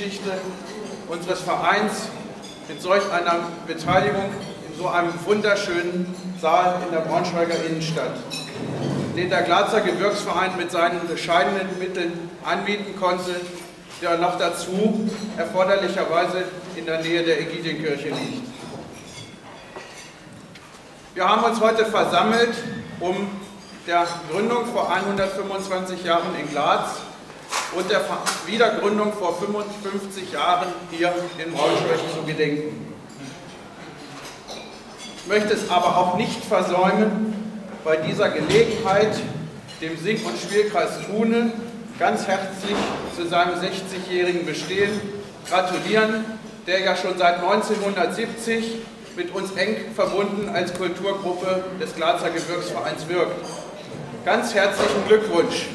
Vereinsgeschichte unseres Vereins mit solch einer Beteiligung in so einem wunderschönen Saal in der Braunschweiger Innenstadt, den der Glatzer Gebirgsverein mit seinen bescheidenen Mitteln anbieten konnte, der noch dazu erforderlicherweise in der Nähe der Ägidienkirche liegt. Wir haben uns heute versammelt, um der Gründung vor 125 Jahren in Glatz und der Wiedergründung vor 55 Jahren hier in Braunschweig zu gedenken. Ich möchte es aber auch nicht versäumen, bei dieser Gelegenheit dem Sing- und Spielkreis Thune ganz herzlich zu seinem 60-jährigen Bestehen gratulieren, der ja schon seit 1970 mit uns eng verbunden als Kulturgruppe des Glatzer Gebirgsvereins wirkt. Ganz herzlichen Glückwunsch!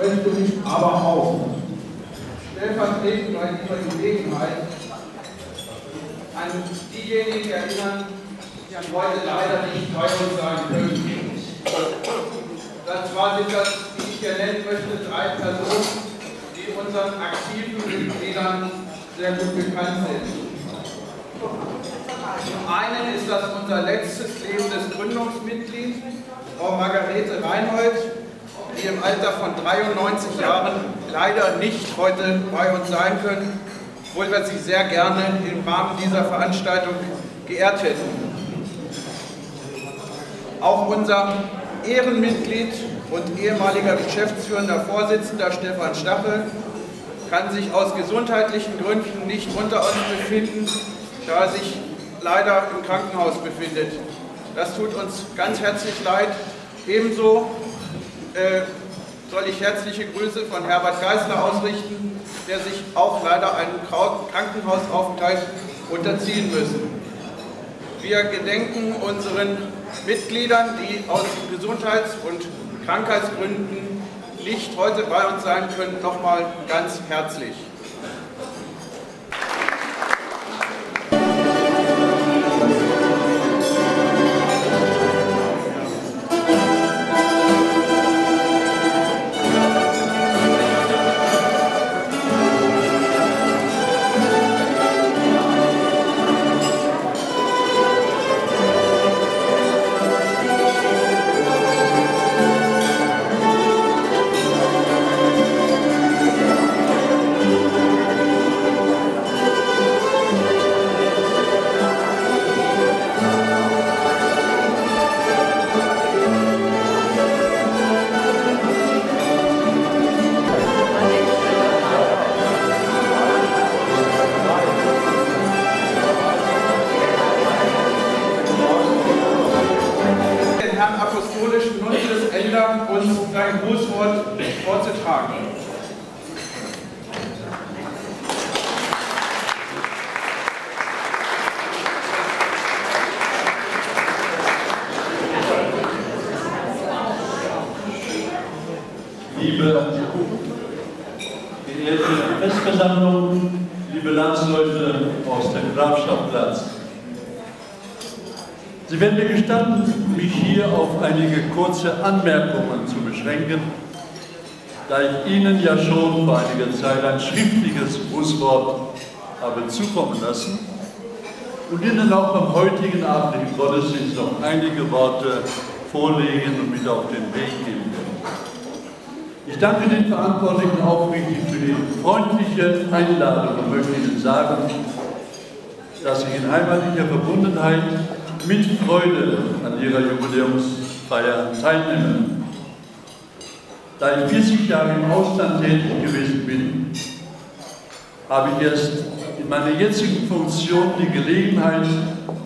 Ich möchte mich aber auch stellvertretend bei dieser Gelegenheit an diejenigen erinnern, die heute leider nicht bei uns sein können. Das war sind das, wie ich hier nennen möchte, drei Personen, die unseren aktiven Mitgliedern sehr gut bekannt sind. Zum einen ist das unser letztes lebendes Gründungsmitglied, Frau Margarete Reinhold, die im Alter von 93 Jahren leider nicht heute bei uns sein können, obwohl wir sie sehr gerne im Rahmen dieser Veranstaltung geehrt hätten. Auch unser Ehrenmitglied und ehemaliger geschäftsführender Vorsitzender Stefan Stachel kann sich aus gesundheitlichen Gründen nicht unter uns befinden, da er sich leider im Krankenhaus befindet. Das tut uns ganz herzlich leid. Ebenso äh, soll ich herzliche Grüße von Herbert Geisler ausrichten, der sich auch leider einem Krankenhausaufenthalt unterziehen müssen. Wir gedenken unseren Mitgliedern, die aus Gesundheits- und Krankheitsgründen nicht heute bei uns sein können, nochmal ganz herzlich. Kurze Anmerkungen zu beschränken, da ich Ihnen ja schon vor einiger Zeit ein schriftliches Grußwort habe zukommen lassen und Ihnen auch beim heutigen Abend im Gottesdienst noch einige Worte vorlegen und mit auf den Weg geben werde. Ich danke den Verantwortlichen aufrichtig für die freundliche Einladung und möchte Ihnen sagen, dass ich in heimatlicher Verbundenheit mit Freude an Ihrer Jubiläumsfeier teilnehme. Da ich 40 Jahre im Ausland tätig gewesen bin, habe ich erst in meiner jetzigen Funktion die Gelegenheit,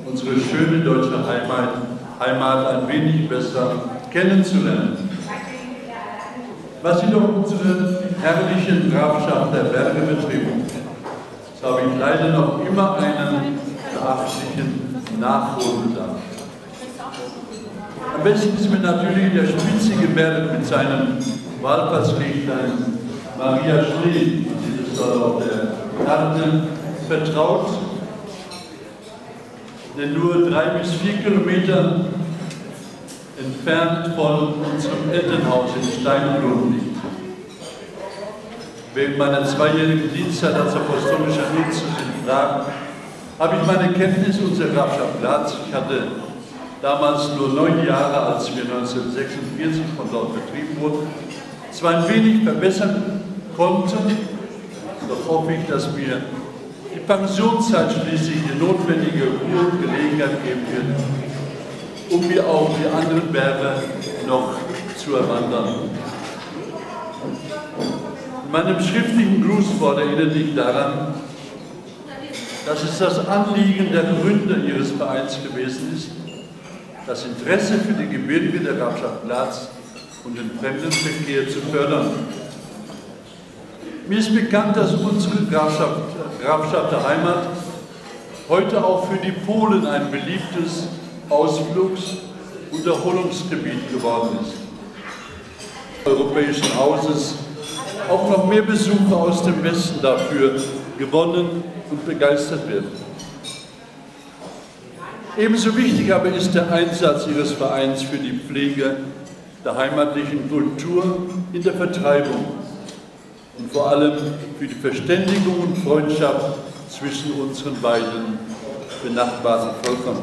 unsere schöne deutsche Heimat, Heimat ein wenig besser kennenzulernen. Was jedoch unsere herrlichen Grafschaft der Berge betrifft, so habe ich leider noch immer einen beachtlichen Nachholbedarf. Am besten ist mir natürlich der spitzige Berg mit seinem Wallfahrtslichtlein Maria Schnee, dieses dort auf der Karte vertraut, der nur drei bis vier Kilometer entfernt von unserem Elternhaus in Steinbrunn. Liegt. Wegen meiner zweijährigen Dienstzeit als apostolischer Nutzer in Prag habe ich meine Kenntnis unserer Grafschaft Graz, ich hatte damals nur neun Jahre, als wir 1946 von dort betrieben wurden, zwar ein wenig verbessern konnten, doch hoffe ich, dass mir die Pensionszeit schließlich die notwendige Ruhe und Gelegenheit geben wird, um mir auch die anderen Berge noch zu erwandern. In meinem schriftlichen Grußwort erinnere ich daran, dass es das Anliegen der Gründer Ihres Vereins gewesen ist, das Interesse für die Gebirge der Grafschaft Glatz und den Fremdenverkehr zu fördern. Mir ist bekannt, dass unsere Grafschaft, Grafschaft der Heimat heute auch für die Polen ein beliebtes Ausflugs- und Erholungsgebiet geworden ist. Europäischen Hauses auch noch mehr Besucher aus dem Westen dafür gewonnen und begeistert werden. Ebenso wichtig aber ist der Einsatz Ihres Vereins für die Pflege der heimatlichen Kultur in der Vertreibung und vor allem für die Verständigung und Freundschaft zwischen unseren beiden benachbarten Völkern.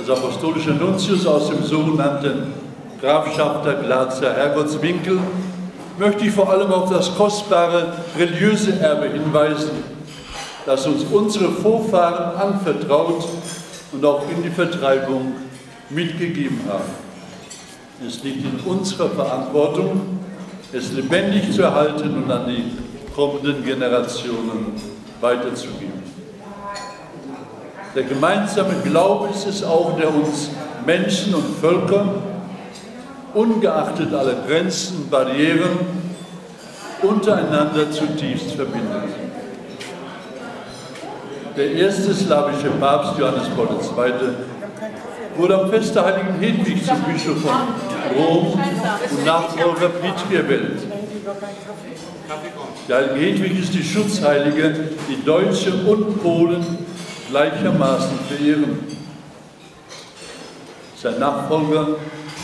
Als apostolischer Nuntius aus dem sogenannten Grafschafter Glazer Herrgottswinkel möchte ich vor allem auf das kostbare religiöse Erbe hinweisen, das uns unsere Vorfahren anvertraut und auch in die Vertreibung mitgegeben haben. Es liegt in unserer Verantwortung, es lebendig zu erhalten und an die kommenden Generationen weiterzugeben. Der gemeinsame Glaube ist es auch, der uns Menschen und Völker, ungeachtet aller Grenzen und Barrieren, untereinander zutiefst verbindet. Der erste slawische Papst Johannes Paul II. wurde am Fest der heiligen Hedwig zum Bischof von Rom und Nachfolger Piet gewählt. Die heilige Hedwig ist die Schutzheilige, die Deutsche und Polen gleichermaßen verehren. Sein Nachfolger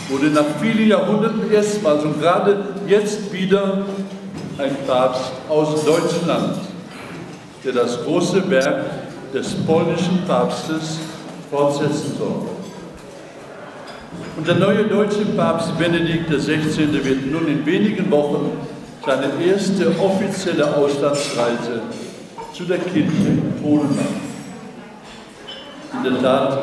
wurde nach vielen Jahrhunderten erstmals und gerade jetzt wieder ein Papst aus Deutschland, der das große Werk des polnischen Papstes fortsetzen soll. Und der neue deutsche Papst Benedikt XVI. wird nun in wenigen Wochen seine erste offizielle Auslandsreise zu der Kirche in Polen machen. In der Tat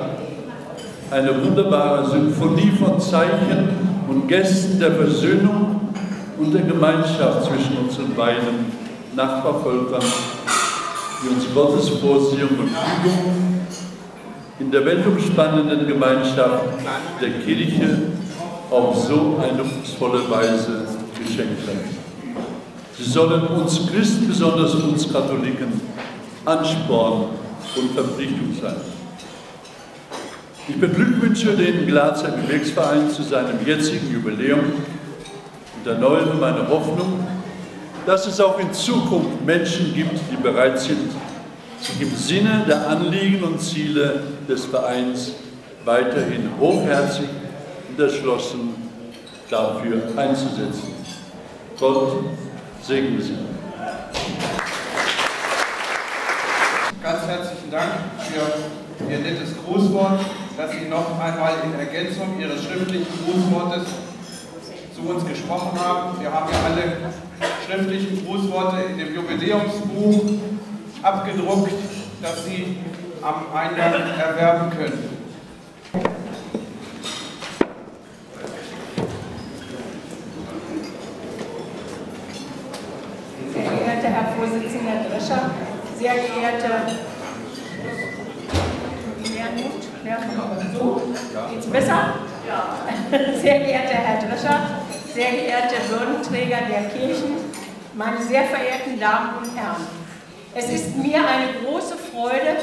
eine wunderbare Symphonie von Zeichen und Gästen der Versöhnung und der Gemeinschaft zwischen unseren beiden Nachbarvölkern, die uns Gottes Vorsehung und Fügung in der weltumspannenden Gemeinschaft der Kirche auf so eine fuchsvolle Weise geschenkt haben. Sie sollen uns Christen, besonders uns Katholiken, Ansporn und Verpflichtung sein. Ich beglückwünsche den Glatzer Gebirgsverein zu seinem jetzigen Jubiläum und erneuere meine Hoffnung, dass es auch in Zukunft Menschen gibt, die bereit sind, sich im Sinne der Anliegen und Ziele des Vereins weiterhin hochherzig und entschlossen dafür einzusetzen. Gott segne Sie. Ganz herzlichen Dank für Ihr nettes Grußwort, dass Sie noch einmal in Ergänzung Ihres schriftlichen Grußwortes zu uns gesprochen haben. Wir haben ja alle schriftlichen Grußworte in dem Jubiläumsbuch abgedruckt, das Sie am Eingang erwerben können. Sehr geehrter Herr Vorsitzender Drescher, sehr geehrte so, geht's besser? Ja. Sehr geehrter Herr Drescher, sehr geehrte Würdenträger der Kirchen, meine sehr verehrten Damen und Herren. Es ist mir eine große Freude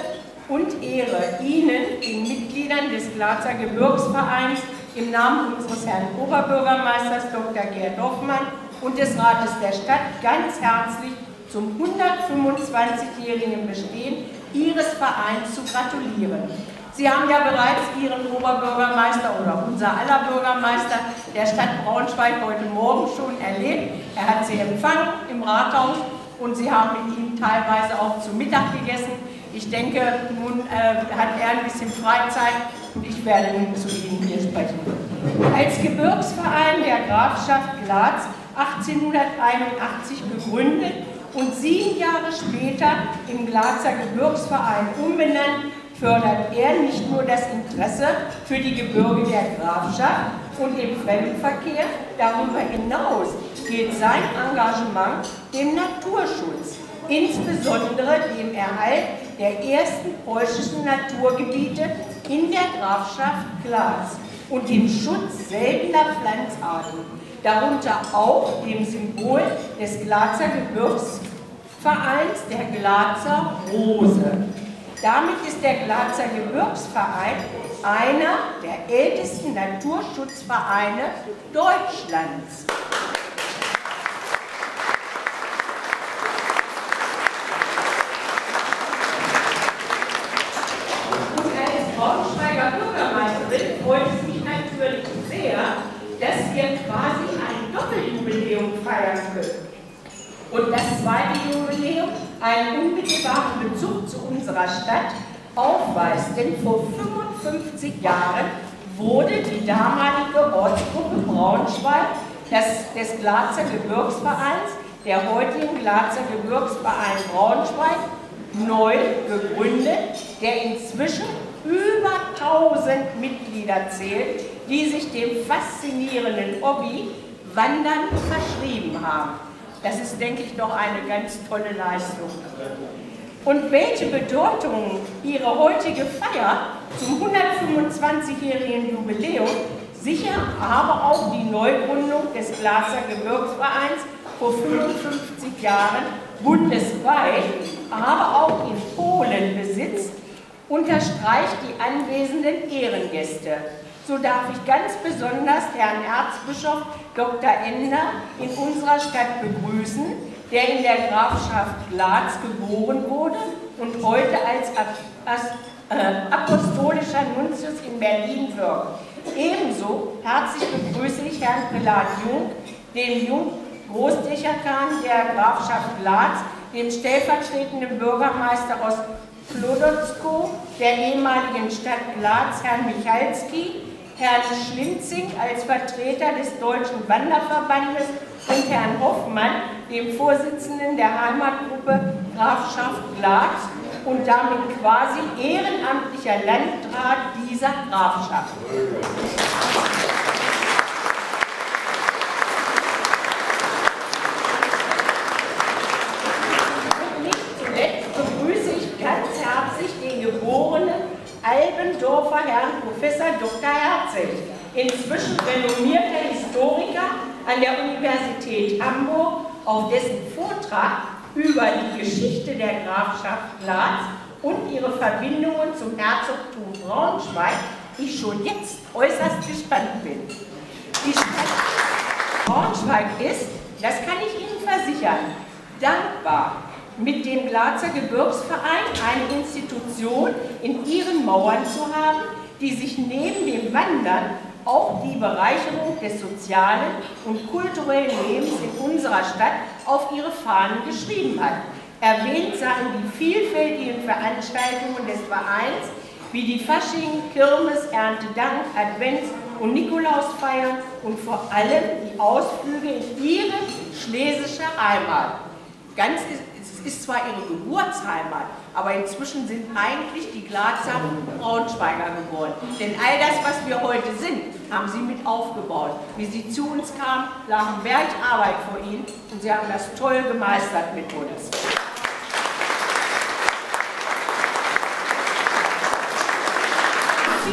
und Ehre, Ihnen, den Mitgliedern des Glatzer Gebirgsvereins, im Namen unseres Herrn Oberbürgermeisters Dr. Gerd Hoffmann und des Rates der Stadt ganz herzlich zum 125-jährigen Bestehen Ihres Vereins zu gratulieren. Sie haben ja bereits Ihren Oberbürgermeister oder unser aller Bürgermeister der Stadt Braunschweig heute Morgen schon erlebt. Er hat Sie empfangen im Rathaus und Sie haben mit ihm teilweise auch zu Mittag gegessen. Ich denke, nun äh, hat er ein bisschen Freizeit und ich werde nun zu Ihnen hier sprechen. Als Gebirgsverein der Grafschaft Glatz 1881 gegründet und sieben Jahre später im Glatzer Gebirgsverein umbenannt, fördert er nicht nur das Interesse für die Gebirge der Grafschaft und den Fremdenverkehr, darüber hinaus geht sein Engagement dem Naturschutz, insbesondere dem Erhalt der ersten preußischen Naturgebiete in der Grafschaft Glatz und dem Schutz seltener Pflanzarten, darunter auch dem Symbol des Glatzer Gebirgsvereins, der Glatzer Rose. Damit ist der Glatzer Gebirgsverein einer der ältesten Naturschutzvereine Deutschlands. Und als Braunschweiger Bürgermeisterin freut es mich natürlich sehr, dass wir quasi ein Doppeljubiläum feiern können. Und das zweite Jubiläum einen unmittelbaren Bezug zu unserer Stadt aufweist. Denn vor 55 Jahren wurde die damalige Ortsgruppe Braunschweig des, des Glatzer Gebirgsvereins, der heutigen Glatzer Gebirgsverein Braunschweig, neu gegründet, der inzwischen über 1000 Mitglieder zählt, die sich dem faszinierenden Hobby Wandern verschrieben haben. Das ist, denke ich, doch eine ganz tolle Leistung. Und welche Bedeutung Ihre heutige Feier zum 125-jährigen Jubiläum, sicher aber auch die Neugründung des Glatzer Gebirgsvereins vor 55 Jahren bundesweit, aber auch in Polen besitzt, unterstreicht die anwesenden Ehrengäste. So darf ich ganz besonders Herrn Erzbischof Dr. Ender in unserer Stadt begrüßen, der in der Grafschaft Glatz geboren wurde und heute als äh, apostolischer Nuntius in Berlin wirkt. Ebenso herzlich begrüße ich Herrn Prälat Jung, den Jung Großdechakan der Grafschaft Glatz, den stellvertretenden Bürgermeister aus Klodowsko, der ehemaligen Stadt Glatz, Herrn Michalski, Herrn Schlinzing als Vertreter des Deutschen Wanderverbandes und Herrn Hoffmann, dem Vorsitzenden der Heimatgruppe Grafschaft Glatz und damit quasi ehrenamtlicher Landrat dieser Grafschaft. Und nicht zuletzt begrüße ich ganz herzlich den geborenen Albendorfer Herrn Professor Dr. Herzig, inzwischen renommierter Historiker an der Universität Hamburg, auf dessen Vortrag über die Geschichte der Grafschaft Glatz und ihre Verbindungen zum Herzogtum Braunschweig ich schon jetzt äußerst gespannt bin. Die Stadt Braunschweig ist, das kann ich Ihnen versichern, dankbar, mit dem Glatzer Gebirgsverein eine Institution in ihren Mauern zu haben, die sich neben dem Wandern auch die Bereicherung des sozialen und kulturellen Lebens in unserer Stadt auf ihre Fahnen geschrieben hat. Erwähnt seien die vielfältigen Veranstaltungen des Vereins, wie die Fasching, Kirmes, Erntedank, Advents- und Nikolausfeiern und vor allem die Ausflüge in ihre schlesische Heimat. Ganz es ist zwar ihre Geburtsheimat, aber inzwischen sind eigentlich die Glatzer Braunschweiger geworden. Denn all das, was wir heute sind, haben sie mit aufgebaut. Wie sie zu uns kamen, lag ein Berg Arbeit vor ihnen und sie haben das toll gemeistert mit uns.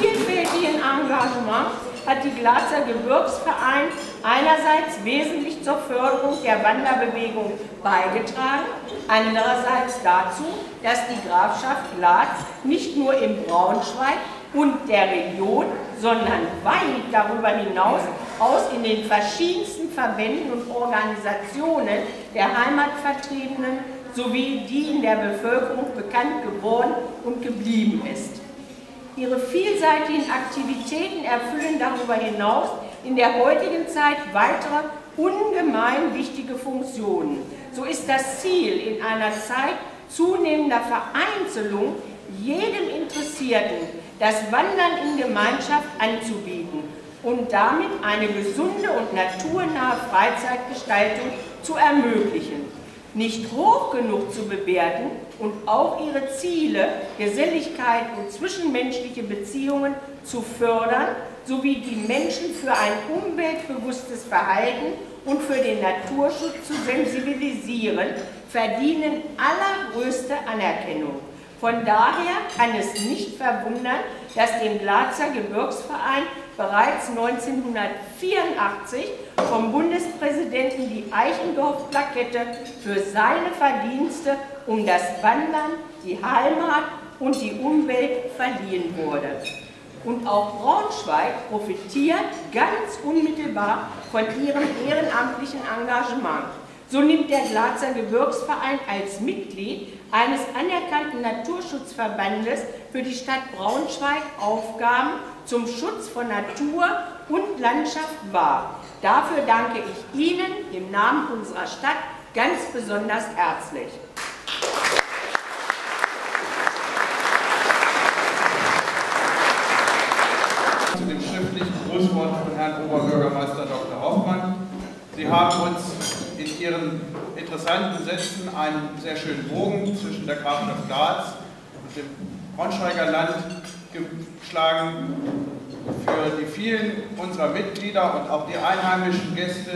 Vielfältigen Engagement hat die Glatzer Gebirgsverein einerseits wesentlich zur Förderung der Wanderbewegung beigetragen, andererseits dazu, dass die Grafschaft Glatz nicht nur im Braunschweig und der Region, sondern weit darüber hinaus aus in den verschiedensten Verbänden und Organisationen der Heimatvertriebenen sowie die in der Bevölkerung bekannt geworden und geblieben ist. Ihre vielseitigen Aktivitäten erfüllen darüber hinaus in der heutigen Zeit weitere ungemein wichtige Funktionen. So ist das Ziel in einer Zeit zunehmender Vereinzelung jedem Interessierten das Wandern in Gemeinschaft anzubieten und damit eine gesunde und naturnahe Freizeitgestaltung zu ermöglichen nicht hoch genug zu bewerten und auch ihre Ziele, Geselligkeit und zwischenmenschliche Beziehungen zu fördern, sowie die Menschen für ein umweltbewusstes Verhalten und für den Naturschutz zu sensibilisieren, verdienen allergrößte Anerkennung. Von daher kann es nicht verwundern, dass dem Glatzer Gebirgsverein bereits 1984 vom Bundespräsidenten die Eichendorff-Plakette für seine Verdienste um das Wandern, die Heimat und die Umwelt verliehen wurde. Und auch Braunschweig profitiert ganz unmittelbar von ihrem ehrenamtlichen Engagement. So nimmt der Glatzer Gebirgsverein als Mitglied eines anerkannten Naturschutzverbandes für die Stadt Braunschweig Aufgaben zum Schutz von Natur und Landschaft wahr. Dafür danke ich Ihnen im Namen unserer Stadt ganz besonders herzlich. Zu dem schriftlichen Grußwort von Herrn Oberbürgermeister Dr. Hoffmann. Sie haben uns in Ihren interessanten Sätzen einen sehr schönen Bogen zwischen der Grafschaft Graz und dem Braunschweiger Land geschlagen für die vielen unserer Mitglieder und auch die einheimischen Gäste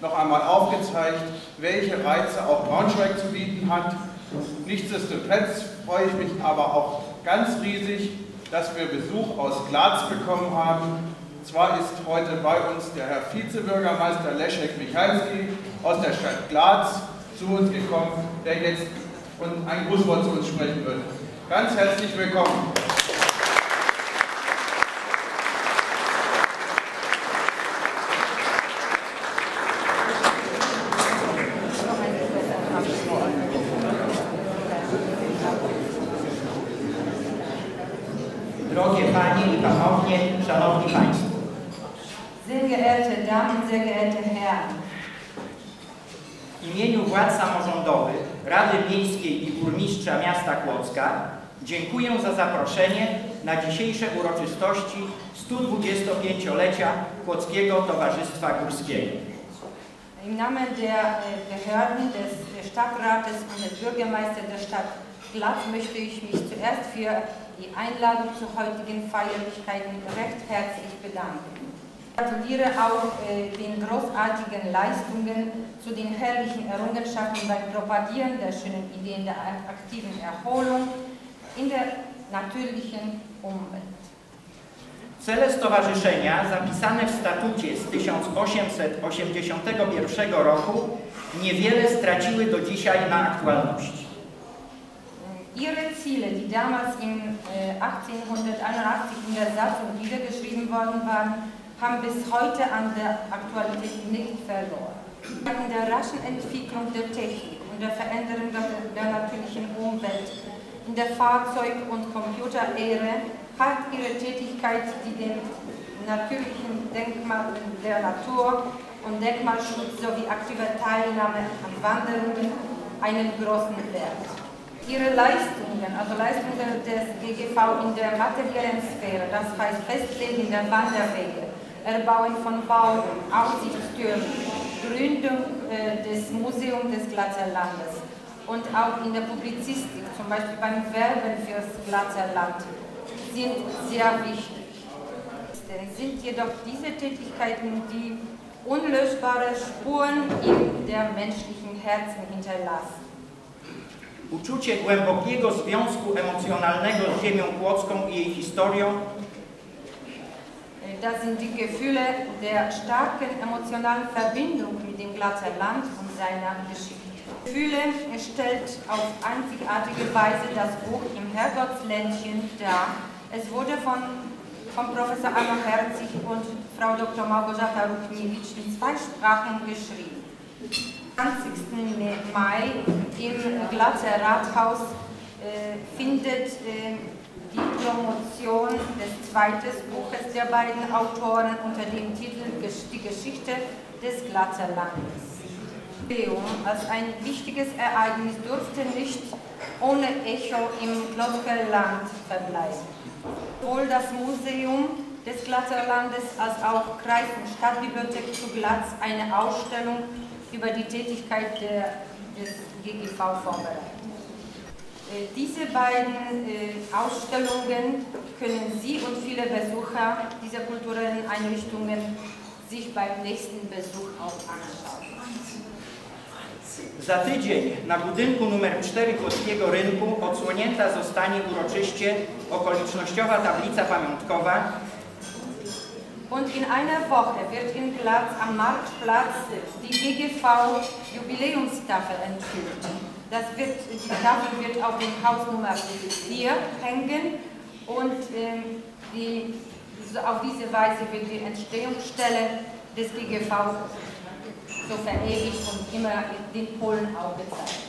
noch einmal aufgezeigt, welche Reize auch Braunschweig zu bieten hat. Nichtsdestotrotz freue ich mich aber auch ganz riesig, dass wir Besuch aus Graz bekommen haben. Zwar ist heute bei uns der Herr Vizebürgermeister Leszek Michalski aus der Stadt Graz zu uns gekommen, der jetzt ein Grußwort zu uns sprechen wird. Ganz herzlich willkommen. Dziękuję za zaproszenie na dzisiejsze uroczystości 125-lecia Kłodzkiego Towarzystwa Górskiego. Im Namen der Behörden des Stadtrates und des Bürgermeisters der Stadt Glatz möchte ich mich zuerst für die Einladung zu heutigen Feierlichkeiten recht herzlich bedanken. Ich gratuliere auch äh, den großartigen Leistungen zu den herrlichen Errungenschaften beim Propagieren der schönen Ideen der aktiven Erholung in der natürlichen Umwelt. Cele stowarzyszenia zapisane w statucie z 1881 roku niewiele straciły do dzisiaj na aktualności. Ihre Ziele, die damals in äh, 1881 in der Satzung niedergeschrieben worden waren, haben bis heute an der Aktualität nicht verloren. In der raschen Entwicklung der Technik und der Veränderung der natürlichen Umwelt in der Fahrzeug- und Computerära hat ihre Tätigkeit, die den natürlichen Denkmalen der Natur und Denkmalschutz sowie aktive Teilnahme an Wanderungen einen großen Wert. Ihre Leistungen, also Leistungen des GGV in der materiellen Sphäre, das heißt Festlegen der Wanderwege, Erbauen von Bauten, Aussichtstürmen, Gründung äh, des Museums des Glatzer Landes und auch in der Publizistik, zum Beispiel beim Werben fürs Glatzer Land, sind sehr wichtig. Sind jedoch diese Tätigkeiten, die unlösbare Spuren in der menschlichen Herzen hinterlassen. Uczucie głębokiego związku emocjonalnego z ziemią płocką i jej historią Das sind die Gefühle der starken emotionalen Verbindung mit dem Glatzer Land und seiner Geschichte. Gefühle stellt auf einzigartige Weise das Buch im Herrgottsländchen dar. Es wurde von, von Professor Anno Herzig und Frau Dr. Małgorzata Rukniewicz in zwei Sprachen geschrieben. Am 20. Mai im Glatzer Rathaus äh, findet äh, die Promotion des zweiten Buches der beiden Autoren unter dem Titel Die Geschichte des Glatzer Landes. Als ein wichtiges Ereignis durfte nicht ohne Echo im Glockerland verbleiben. Sowohl das Museum des Glatzerlandes als auch Kreis- und Stadtbibliothek zu Glatz eine Ausstellung über die Tätigkeit der, des GGV vorbereitet. Äh, diese beiden äh, Ausstellungen können Sie und viele Besucher dieser kulturellen Einrichtungen sich beim nächsten Besuch auch anschauen. Za tydzień na budynku numer 4 Kłodzkiego Rynku odsłonięta zostanie uroczyście okolicznościowa tablica pamiątkowa Und in einer Woche wird in Glatz am Marktplatz die GGV Jubiläumstafel enthüllt. Das wird, die Tafel wird auf dem Haus Nummer 4 hängen und ähm, die, auf diese Weise wird die Entstehungsstelle des GGV so verewigt und immer den Polen auch gezeigt.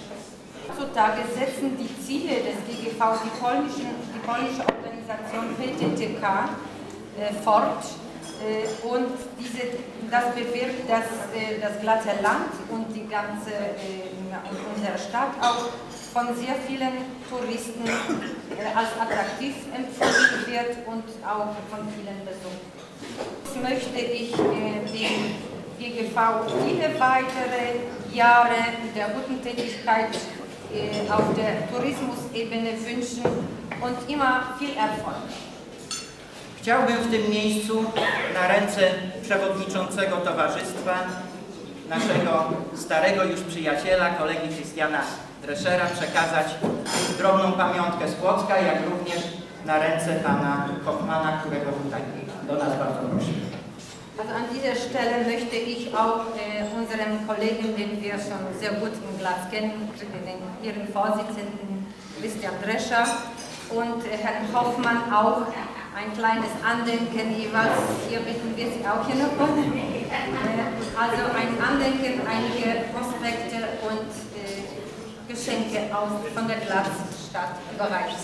Heutzutage setzen die Ziele des GGV die, polnischen, die polnische Organisation PTTK äh, fort äh, und diese, das bewirkt, dass äh, das glatte Land und die ganze äh, unsere Stadt auch von sehr vielen Touristen äh, als attraktiv empfunden wird und auch von vielen besucht. Jetzt möchte ich äh, GGV viele weitere Jahre der guten Tätigkeit äh, auf der Tourismusebene wünschen und immer viel Erfolg. Chciałbym w tym miejscu na ręce przewodniczącego towarzystwa, naszego starego już przyjaciela, kolegi Christiana Dreschera przekazać drobną pamiątkę z Płocka, jak również na ręce pana Hoffmana, którego tutaj do nas bardzo proszę. Also an dieser Stelle möchte ich auch äh, unserem Kollegen, den wir schon sehr gut im Glas kennen, den, ihren Vorsitzenden Christian Drescher und äh, Herrn Hoffmann auch ein kleines Andenken jeweils. Hier bitten wir Sie auch hier noch. Äh, also ein Andenken, einige Prospekte und äh, Geschenke aus, von der Glasstadt überreicht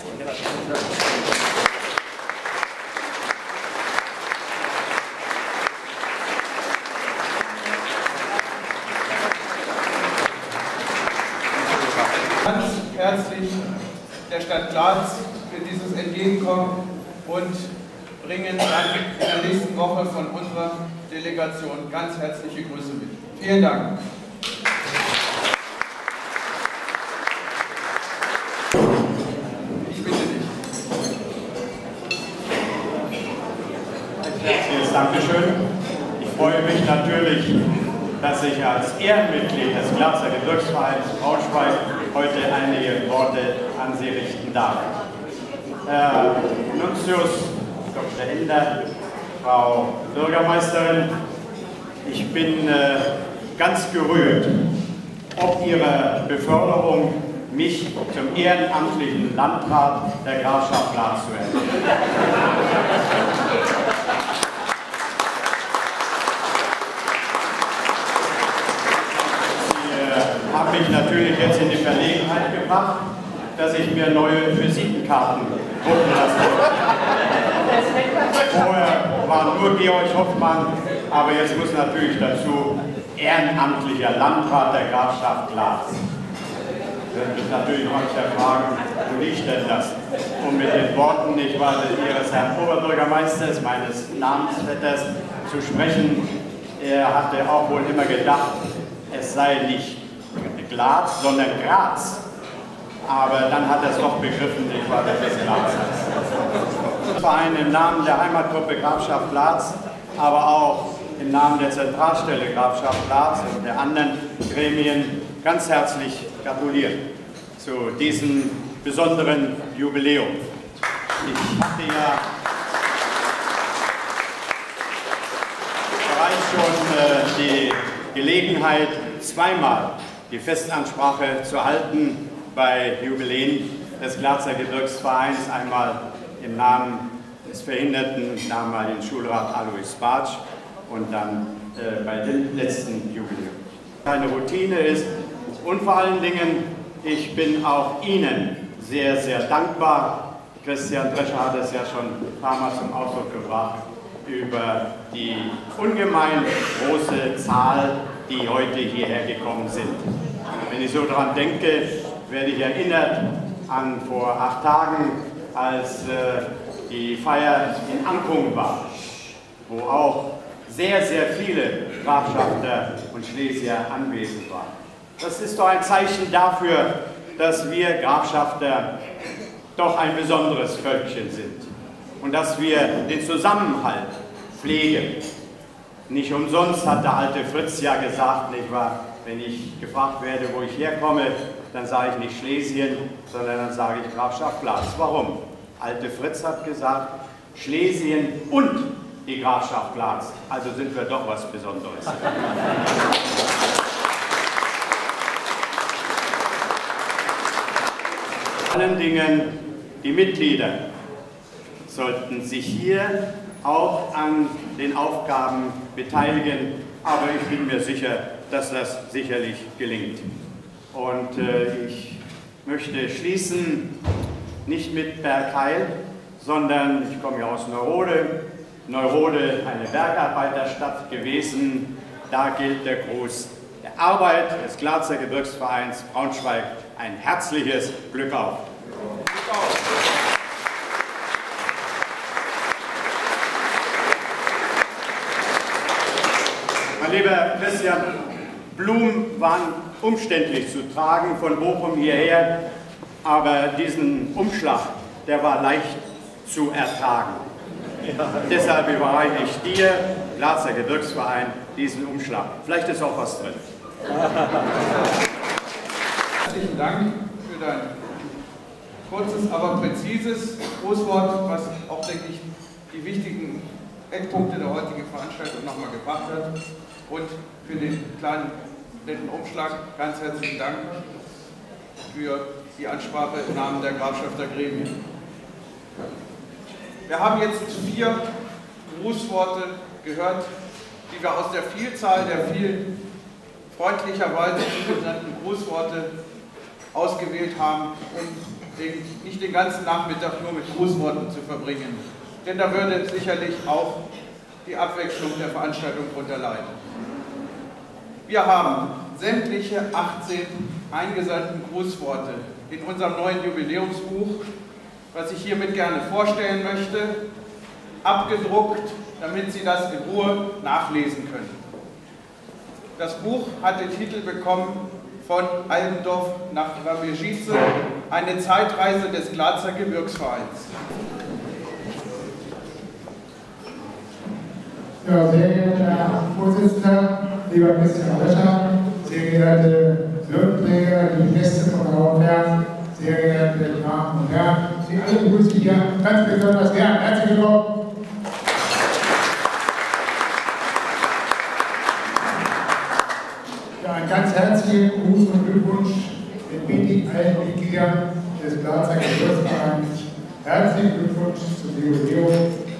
Ganz herzlich der Stadt Graz für dieses Entgegenkommen und bringen dann in der nächsten Woche von unserer Delegation ganz herzliche Grüße mit. Vielen Dank. Ich bitte dich. Herzliches Dankeschön. Ich freue mich natürlich, dass ich als Ehrenmitglied des Glatzer Gebirgsvereins Braunschweig heute einige Worte an Sie richten darf. Herr Nuntius, Dr. Ender, Frau Bürgermeisterin, ich bin äh, ganz gerührt, ob Ihre Beförderung mich zum ehrenamtlichen Landrat der Grafschaft Graz zu ernennen. Dass ich mir neue Visitenkarten drucken lasse. Vorher war nur Georg Hoffmann, aber jetzt muss natürlich dazu ehrenamtlicher Landrat der Grafschaft Glas. Wird mich natürlich mancher fragen, wo liegt denn das? Um mit den Worten, ich war Ihres Herrn Oberbürgermeisters, meines Namensvetters, zu sprechen. Er hatte auch wohl immer gedacht, es sei nicht Graz, sondern Graz. Aber dann hat er es doch begriffen, ich war ist Graz. Verein im Namen der Heimatgruppe Grafschaft Graz, aber auch im Namen der Zentralstelle Grafschaft Graz und der anderen Gremien ganz herzlich gratulieren zu diesem besonderen Jubiläum. Ich hatte ja bereits schon äh, die Gelegenheit, zweimal die Festansprache zu halten bei Jubiläen des Glatzer Gebirgsvereins, einmal im Namen des verhinderten damaligen Schulrat Alois Bartsch und dann äh, bei dem letzten Jubiläum. Eine Routine ist und vor allen Dingen, ich bin auch Ihnen sehr, sehr dankbar. Christian Drescher hat es ja schon ein paar Mal zum Ausdruck gebracht, über die ungemein große Zahl, die heute hierher gekommen sind. Wenn ich so daran denke, werde ich erinnert an vor acht Tagen, als äh, die Feier in Ankung war, wo auch sehr, sehr viele Grafschafter und Schlesier anwesend waren. Das ist doch ein Zeichen dafür, dass wir Grafschafter doch ein besonderes Völkchen sind und dass wir den Zusammenhalt pflegen. Nicht umsonst hat der alte Fritz ja gesagt, nicht wahr, wenn ich gefragt werde, wo ich herkomme, dann sage ich nicht Schlesien, sondern dann sage ich Grafschaft Glas. Warum? Alte Fritz hat gesagt, Schlesien und die Grafschaft Glas. Also sind wir doch was Besonderes. Vor allen Dingen die Mitglieder sollten sich hier auch an den Aufgaben beteiligen, aber ich bin mir sicher, dass das sicherlich gelingt. Und äh, ich möchte schließen nicht mit Bergheil, sondern ich komme ja aus Neurode. Neurode eine Bergarbeiterstadt gewesen. Da gilt der Gruß der Arbeit des Glatzer Gebirgsvereins Braunschweig. Ein herzliches Glück auf. Glück auf. Mein lieber Christian, Blumen waren umständlich zu tragen von Bochum hierher, aber diesen Umschlag, der war leicht zu ertragen. Ja. Deshalb überreiche ich dir, Glatzer Gebirgsverein, diesen Umschlag. Vielleicht ist auch was drin. Herzlichen Dank für dein kurzes, aber präzises Grußwort, was auch, denke ich, die wichtigen Eckpunkte der heutigen Veranstaltung nochmal gebracht hat und für den kleinen netten Umschlag ganz herzlichen Dank für die Ansprache im Namen der Grafschafter Gremien. Wir haben jetzt vier Grußworte gehört, die wir aus der Vielzahl der viel freundlicherweise zugesandten Grußworte ausgewählt haben, um den, nicht den ganzen Nachmittag nur mit Grußworten zu verbringen. Denn da würde sicherlich auch die Abwechslung der Veranstaltung darunter leiden. Wir haben sämtliche 18 eingesandten Grußworte in unserem neuen Jubiläumsbuch, was ich hiermit gerne vorstellen möchte, abgedruckt, damit Sie das in Ruhe nachlesen können. Das Buch hat den Titel bekommen von Albendorf nach Rabegice, eine Zeitreise des Glatzer Gebirgsvereins. Ja, sehr geehrter Herr Vorsitzender, lieber Christian Löscher, sehr geehrte Würdenträger, liebe Gäste von Herren, sehr geehrte Damen und Herren, Sie alle begrüße ich hier ganz besonders gern. Herzlich willkommen. Ja, ganz herzlichen Gruß und Glückwunsch den allen Mitgliedern des Glatzer Gebirgsvereins. Herzlichen Glückwunsch zum Jubiläum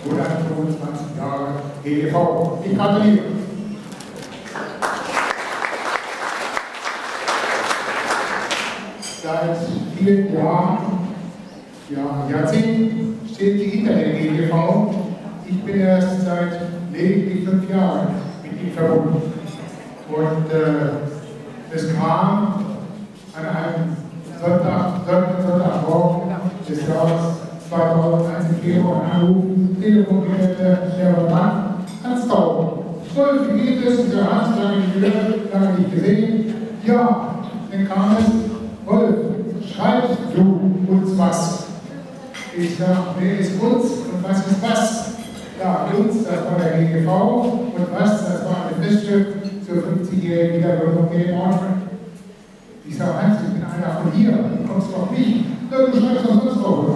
125 Jahre GDV. Ich gratuliere. Seit vielen Jahren, ja, Jahrzehnten steht sie hinter der GGV. Ich bin erst seit lediglich fünf Jahren mit ihm verbunden. Und äh, es kam an einem Sonntag, Sonntag, Sonntagmorgen des Jahres 2001 im Februar ein Anruf, Telefongeräte, der Mann, Hans Tauber. Wolf, wie geht es? Der Hans, lange nicht gehört, lange nicht gesehen. Ja, dann kam es, Wolf, schreibst du uns was? Ich sage, wer ist uns und was ist was? Ja, uns, das war der GGV und was, das war eine Festschrift zur 50-jährigen Wiedergründung in Braunschweig. Ich sage, Hans, ich bin einer von hier, du kommst doch nicht. Ja, du schreibst doch sonst oder?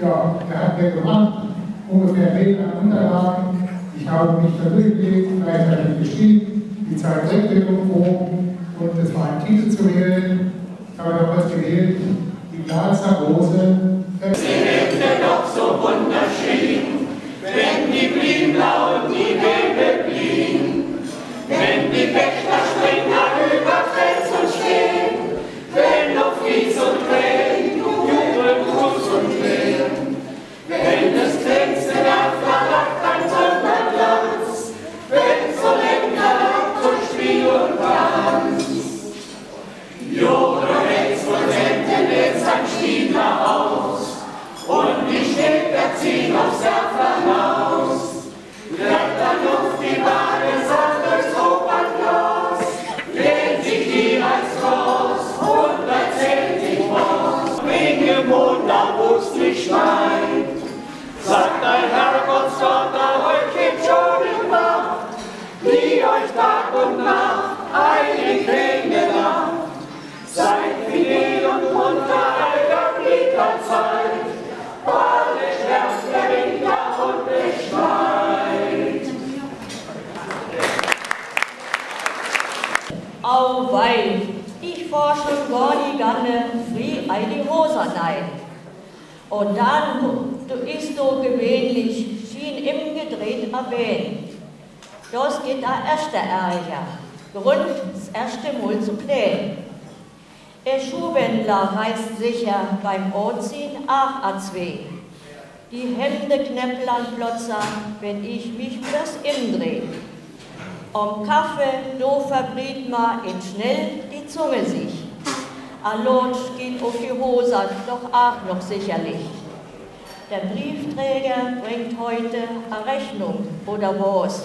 Ja, er hat mir gemacht, ungefähr Meter an Unterlagen. Ich habe mich da durchgelesen, gleichzeitig geschrieben, die Zeit regte irgendwo und es war ein Titel zu wählen. Habe damals gewählt, die Grazer Rose. Sie lebte doch so wunderschön, wenn die Blühblau und Auweih, ich fahr gar die Ganne, frie ein die Hose nein. Und dann, du ist so gewöhnlich, schien im gedreht erwähnt. Das geht der erste Ärger, Grund, das erste Mal zu klären. Der Schuhwändler reißt sicher beim Oziehen auch a zwei. Die Hände knäppeln plotzer, wenn ich mich fürs Inn Am Kaffee, do verbriet ma in schnell die Zunge sich. A Lotsch geht auf die Hose, doch auch noch sicherlich. Der Briefträger bringt heute a Rechnung oder was.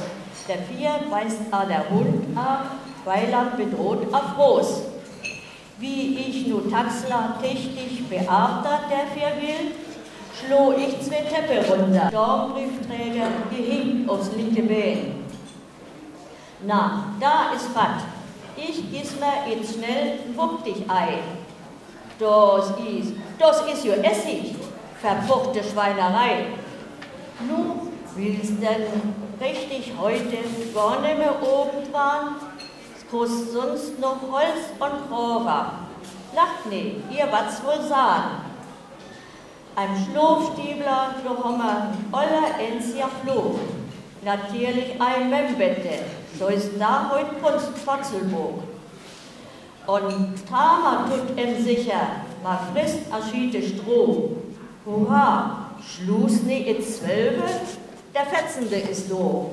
Der Vier weist a der Hund ab, weil er bedroht a Groß. Wie ich nu Taxler tüchtig beachtet, der vier will, schlo ich zwei Teppe runter. Dornbriefträger gehinkt aufs linke Bein. Na, da ist was. Ich gieß mir jetzt schnell wupp dich ein. Das ist, das ist jo Essig, verpuchte Schweinerei. Nu, willst denn richtig heute gar nicht mehr oben dran? Es kostet sonst noch Holz und Rohrer. Lacht ne, ihr wat's wohl sahen. Ein haben wir aller Enzier Flug. Natürlich ein Membette, so ist da heut Kunst Trotzelburg. Und Tama tut em sicher, ma frisst aschiete Stroh. Hurra, Schluss ne in Zwölfe, der Fetzende ist do.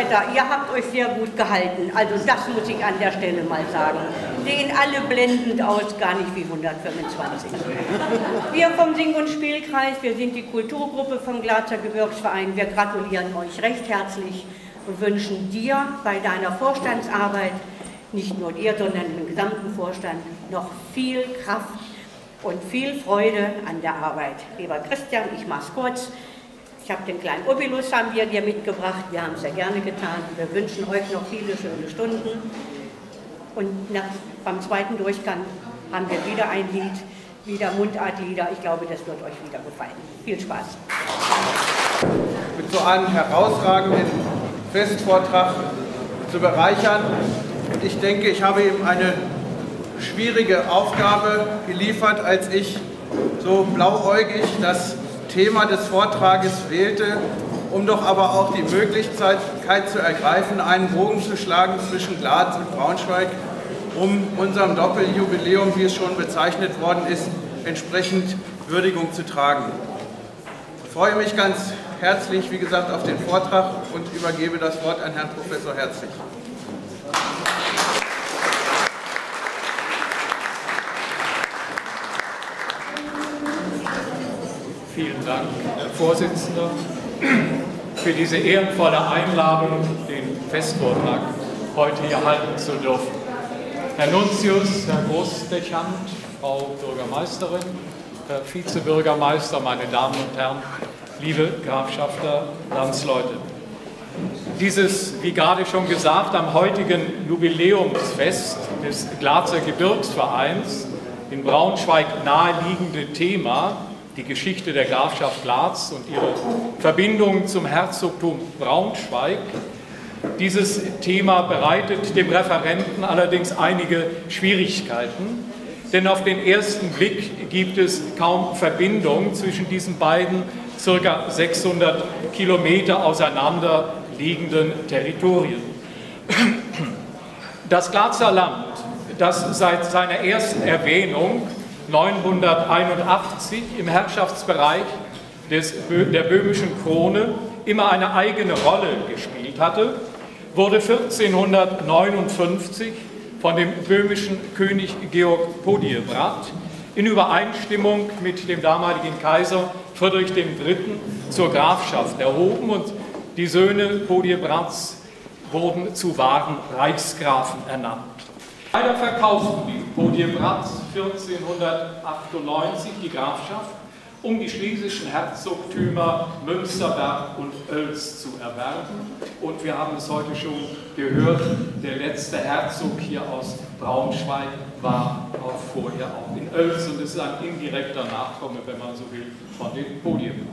Donnerwetter, ihr habt euch sehr gut gehalten. Also das muss ich an der Stelle mal sagen. Sehen alle blendend aus, gar nicht wie 125. Wir vom Sing- und Spielkreis, wir sind die Kulturgruppe vom Glatzer Gebirgsverein. Wir gratulieren euch recht herzlich und wünschen dir bei deiner Vorstandsarbeit, nicht nur dir, sondern dem gesamten Vorstand, noch viel Kraft und viel Freude an der Arbeit. Lieber Christian, ich mache es kurz. Ich habe den kleinen Obilus haben wir dir mitgebracht. Wir haben es sehr gerne getan. Wir wünschen euch noch viele schöne Stunden. Und nach, beim zweiten Durchgang haben wir wieder ein Lied, wieder Mundartlieder. Ich glaube, das wird euch wieder gefallen. Viel Spaß. Mit so einem herausragenden Festvortrag zu bereichern. Ich denke, ich habe ihm eine schwierige Aufgabe geliefert, als ich so blauäugig das Thema des Vortrages wählte, um doch aber auch die Möglichkeit zu ergreifen, einen Bogen zu schlagen zwischen Glatz und Braunschweig, um unserem Doppeljubiläum, wie es schon bezeichnet worden ist, entsprechend Würdigung zu tragen. Ich freue mich ganz herzlich, wie gesagt, auf den Vortrag und übergebe das Wort an Herrn Professor Herzlich. Vielen Dank, Herr Vorsitzender, für diese ehrenvolle Einladung, den Festvortrag heute hier halten zu dürfen. Herr Nuntius, Herr Großdechant, Frau Bürgermeisterin, Herr Vizebürgermeister, meine Damen und Herren, liebe Grafschafter, Landsleute. Dieses, wie gerade schon gesagt, am heutigen Jubiläumsfest des Glatzer Gebirgsvereins in Braunschweig naheliegende Thema die Geschichte der Grafschaft Glatz und ihre Verbindung zum Herzogtum Braunschweig. Dieses Thema bereitet dem Referenten allerdings einige Schwierigkeiten, denn auf den ersten Blick gibt es kaum Verbindung zwischen diesen beiden circa 600 Kilometer auseinander liegenden Territorien. Das Glatzer Land, das seit seiner ersten Erwähnung 981 im Herrschaftsbereich des, der böhmischen Krone immer eine eigene Rolle gespielt hatte, wurde 1459 von dem böhmischen König Georg Podiebrad in Übereinstimmung mit dem damaligen Kaiser Friedrich III. zur Grafschaft erhoben und die Söhne Podiebrads wurden zu wahren Reichsgrafen ernannt. Leider verkauften die Podiebrats 1498 die Grafschaft, um die schlesischen Herzogtümer Münsterberg und Oels zu erwerben. Und wir haben es heute schon gehört, der letzte Herzog hier aus Braunschweig war auch vorher auch in Oels und ist ein indirekter Nachkomme, wenn man so will, von den Podiebrad.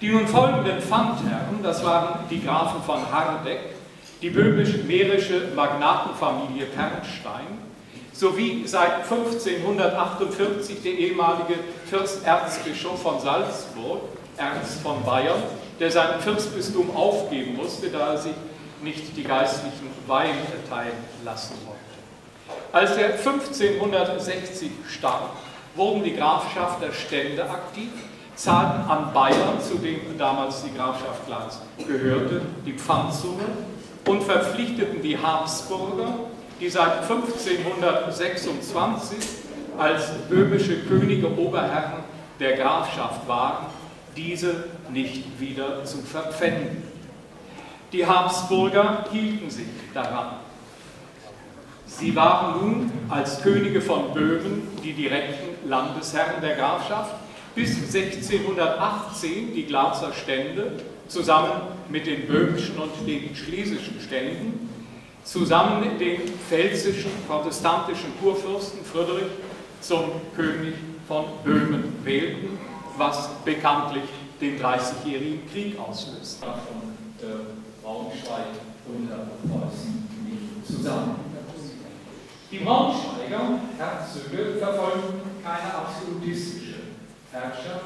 Die nun folgenden Pfandherren, das waren die Grafen von Hardeck, die böhmisch-mährische Magnatenfamilie Pernstein sowie seit 1548 der ehemalige Fürsterzbischof von Salzburg, Ernst von Bayern, der sein Fürstbistum aufgeben musste, da er sich nicht die geistlichen Weihen erteilen lassen wollte. Als er 1560 starb, wurden die Grafschafter Stände aktiv, zahlten an Bayern, zu dem damals die Grafschaft Glatz gehörte, die Pfandsumme und verpflichteten die Habsburger, die seit 1526 als böhmische Könige Oberherren der Grafschaft waren, diese nicht wieder zu verpfänden. Die Habsburger hielten sich daran. Sie waren nun als Könige von Böhmen die direkten Landesherren der Grafschaft, bis 1618 die Glatzer Stände zusammen mit den böhmischen und den schlesischen Ständen, zusammen mit den pfälzischen protestantischen Kurfürsten Friedrich zum König von Böhmen wählten, was bekanntlich den Dreißigjährigen Krieg zusammen. Die Braunschweiger Herzöge verfolgten keine absolutistische Herrschaft,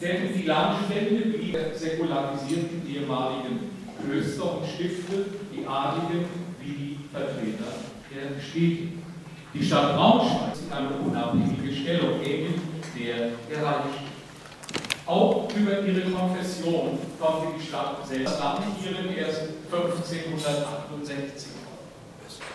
denn die Landstände blieben säkularisierten ehemaligen Klöster und Stifte, die Adligen wie die Vertreter der Städte. Die Stadt Braunschweig ist eine unabhängige Stellung gegen der erreicht. Auch über ihre Konfession konnte die Stadt selbst lamentieren erst 1568.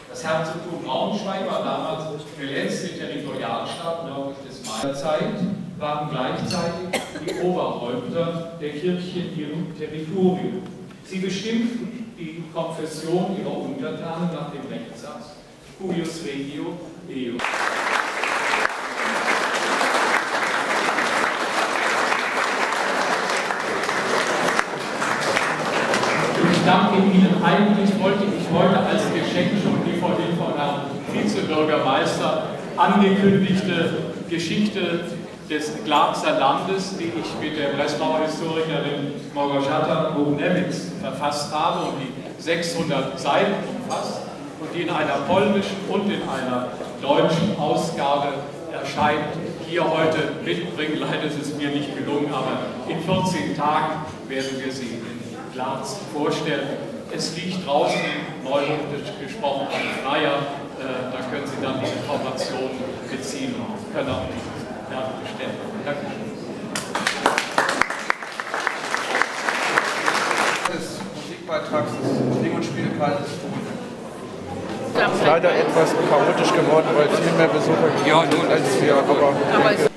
Das Herzogtum Braunschweig war damals die letzte Territorialstadt nördlich des Main. Zeit waren gleichzeitig die Oberhäupter der Kirche in ihrem Territorium. Sie bestimmten die Konfession ihrer Untertanen nach dem Rechtssatz Cuius Regio Eo. Ich danke Ihnen. Eigentlich wollte ich heute als Geschenk schon die vorhin von Herrn Vizebürgermeister angekündigte Geschichte des Glatzer Landes, die ich mit der Breslauer Historikerin Morgorzata Bubnewitz verfasst habe und die 600 Seiten umfasst und die in einer polnischen und in einer deutschen Ausgabe erscheint, hier heute mitbringen. Leider ist es mir nicht gelungen, aber in 14 Tagen werden wir sie in Glatz vorstellen. Es liegt draußen, neuhochdeutsch gesprochen, ein Flyer. Äh, da können Sie dann die Informationen beziehen können auch die Dankeschön. des Musikbeitrags des Sing- und Spielkreises Leider etwas chaotisch geworden, weil viel mehr Besucher Ja, sind als wir, aber, Aber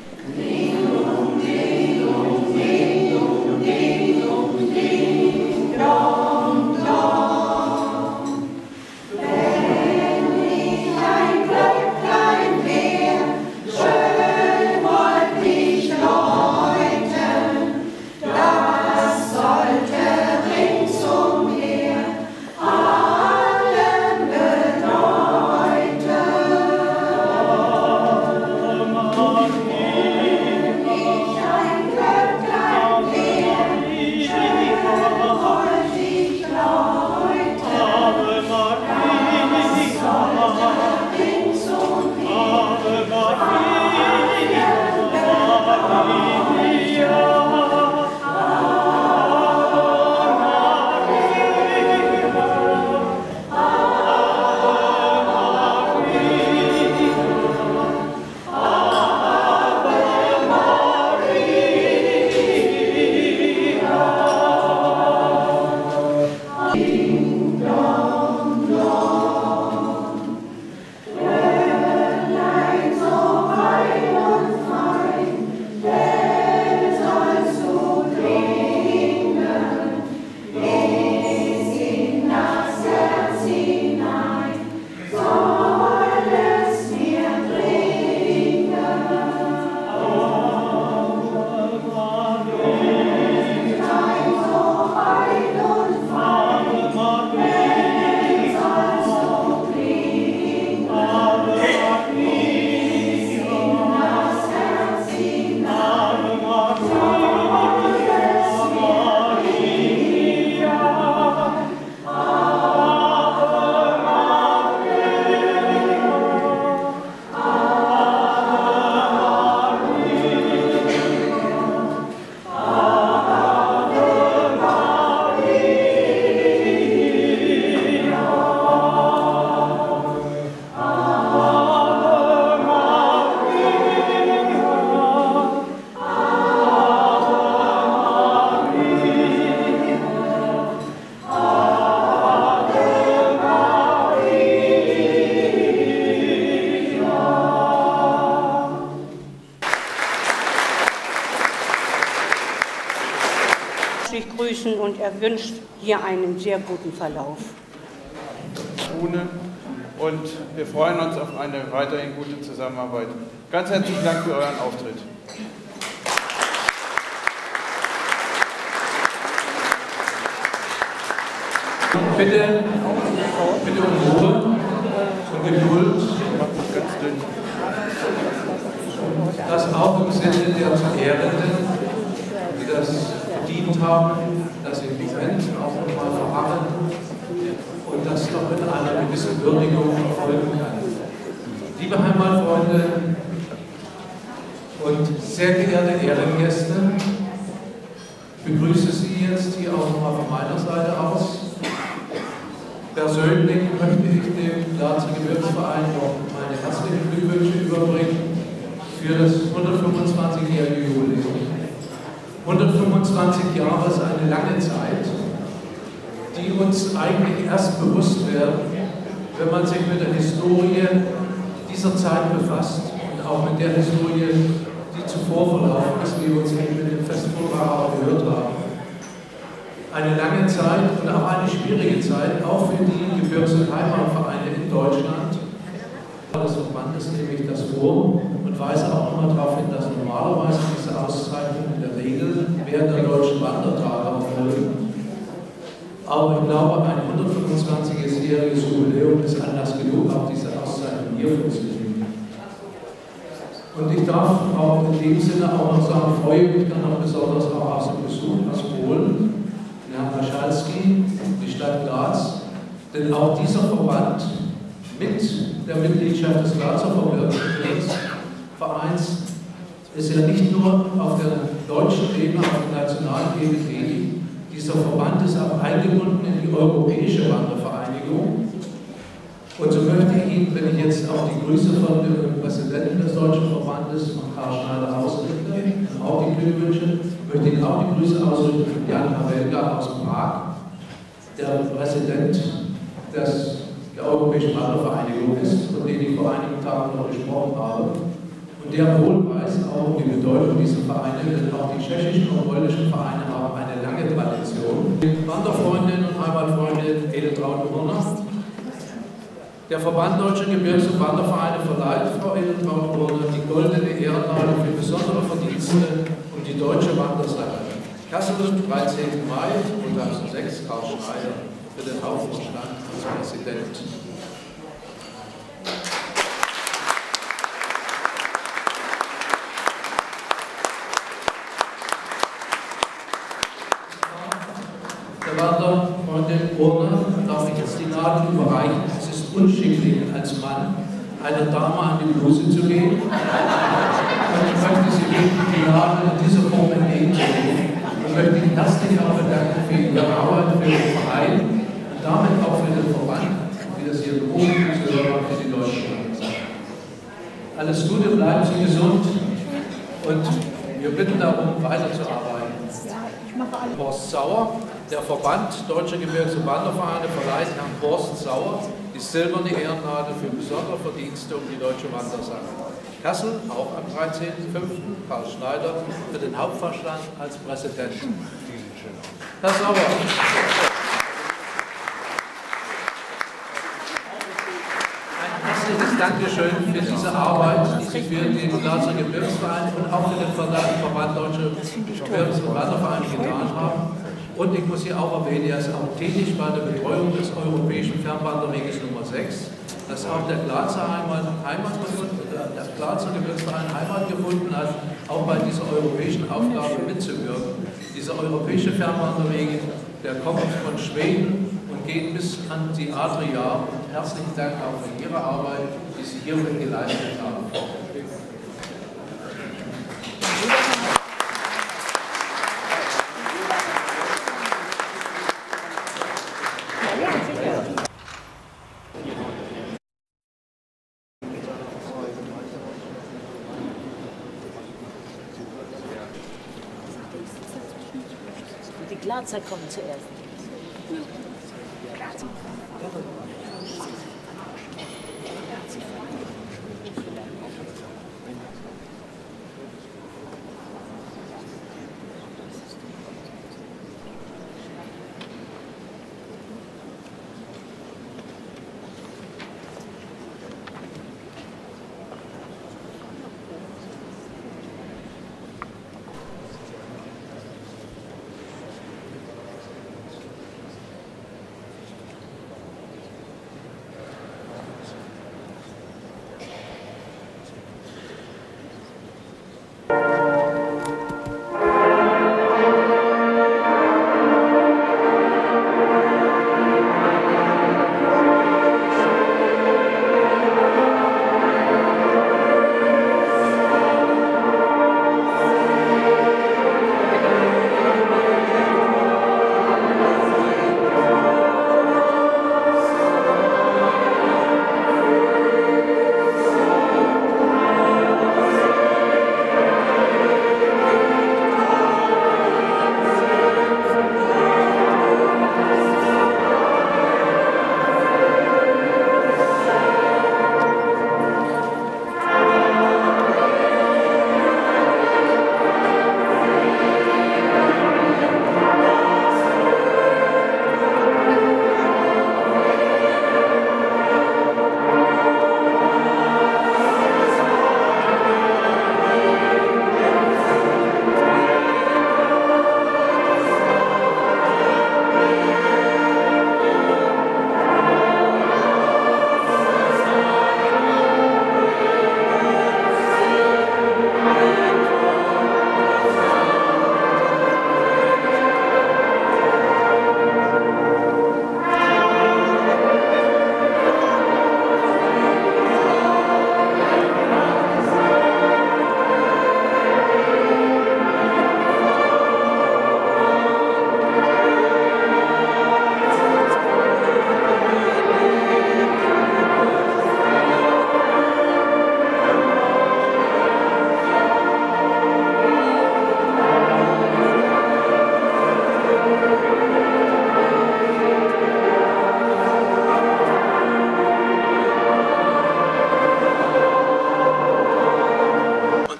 wünscht hier einen sehr guten Verlauf. Und wir freuen uns auf eine weiterhin gute Zusammenarbeit. Ganz herzlichen Dank für euren Auftritt. Bitte, bitte um Ruhe und Geduld. Das auch im Sinne der Verehrenden, die das verdient haben, dass sie im Moment auch nochmal verharren in einer gewissen Würdigung erfolgen kann. Liebe Heimatfreunde und sehr geehrte Ehrengäste, ich begrüße Sie jetzt hier auch nochmal von meiner Seite aus. Persönlich möchte ich dem Glatzer Gebirgsverein noch meine herzliche Glückwünsche überbringen für das 125-jährige Jubiläum. 125 Jahre ist eine lange Zeit, die uns eigentlich erst bewusst wenn man sich mit der Historie dieser Zeit befasst und auch mit der Historie, die zuvor verlaufen ist, wie wir uns eben mit dem auch gehört haben. Eine lange Zeit und auch eine schwierige Zeit, auch für die Gebirgs- und Heimatvereine in Deutschland. Das Verbandes nehme ich das vor und weise auch immer darauf hin, dass normalerweise diese Auszeichnungen in der Regel während der deutschen Wandertage erfolgen. Aber ich glaube, ein 125-jähriges Jubiläum ist Anlass genug, auch diese Auszeichnung hier vorzunehmen. Darf auch in dem Sinne auch noch sagen, freue mich dann noch besonders auch aus dem Besuch aus Polen, Herrn Maschalski, die Stadt Graz, denn auch dieser Verband mit der Mitgliedschaft des Grazer Vereins ist ja nicht nur auf der deutschen Ebene, auf der nationalen Ebene tätig. Dieser Verband ist auch eingebunden in die Europäische Wandervereinigung. Und so möchte ich Ihnen, wenn ich jetzt auch die Grüße von dem Präsidenten des Deutschen Verbandes, von Karl Schneider, ausrichte, auch die Glückwünsche, möchte Ihnen auch die Grüße ausrichten von Jan Havelka aus Prag, der Präsident des der Europäischen Wandervereinigung ist, von dem ich vor einigen Tagen noch gesprochen habe, und der wohl weiß auch die Bedeutung dieser Vereine, denn auch die tschechischen und polnischen Vereine haben eine lange Tradition. Wanderfreundin und Heimatfreundin Edeltraut Urner. Der Verband Deutscher Gebirgs- und Wandervereine verleiht Frau Edeltraut Urner die goldene Ehrennadel für besondere Verdienste um die deutsche Wandersache. Kassel, 13. Mai 2006, Karl Schneider für den Hauptvorstand als Präsident. Der Wanderfreundin Urner darf ich jetzt die Nadel überreichen. Ist unschicklich, als Mann einer Dame an die Bluse zu gehen. Und ich möchte Sie bitten, die Nadel in dieser Form entgegenzunehmen. Und möchte Ihnen herzlich auch bedanken für Ihre Arbeit, für den Verein und damit auch für den Verband, wie das hier berufen hören für die deutsche. Alles Gute, bleiben Sie gesund und wir bitten darum, weiterzuarbeiten. Horst Sauer, der Verband Deutscher Gebirgs- und Wandervereine verleiht Herrn Horst Sauer die silberne Ehrennadel für besondere Verdienste um die deutsche Wandersache. Kassel, auch am 13.05. Karl Schneider für den Hauptvorstand als Präsident. Herr Sauer. herzliches Dankeschön für diese Arbeit, die Sie für den Grazer Gebirgsverein und auch für den Verband Deutsche Gebirgs- und Wandervereine getan haben. Und ich muss hier auch erwähnen, er ist auch tätig bei der Betreuung des Europäischen Fernwanderweges Nummer 6, dass auch der Glazer Heimat, Heimat gefunden, der Glazer Gebirgsverein Heimat gefunden hat, auch bei dieser europäischen Aufgabe mitzuwirken. Dieser europäische Fernwanderweg, der kommt von Schweden und geht bis an die Adria. Herzlichen Dank auch für Ihre Arbeit, die Sie hiermit geleistet haben. Die Glazer kommen zuerst.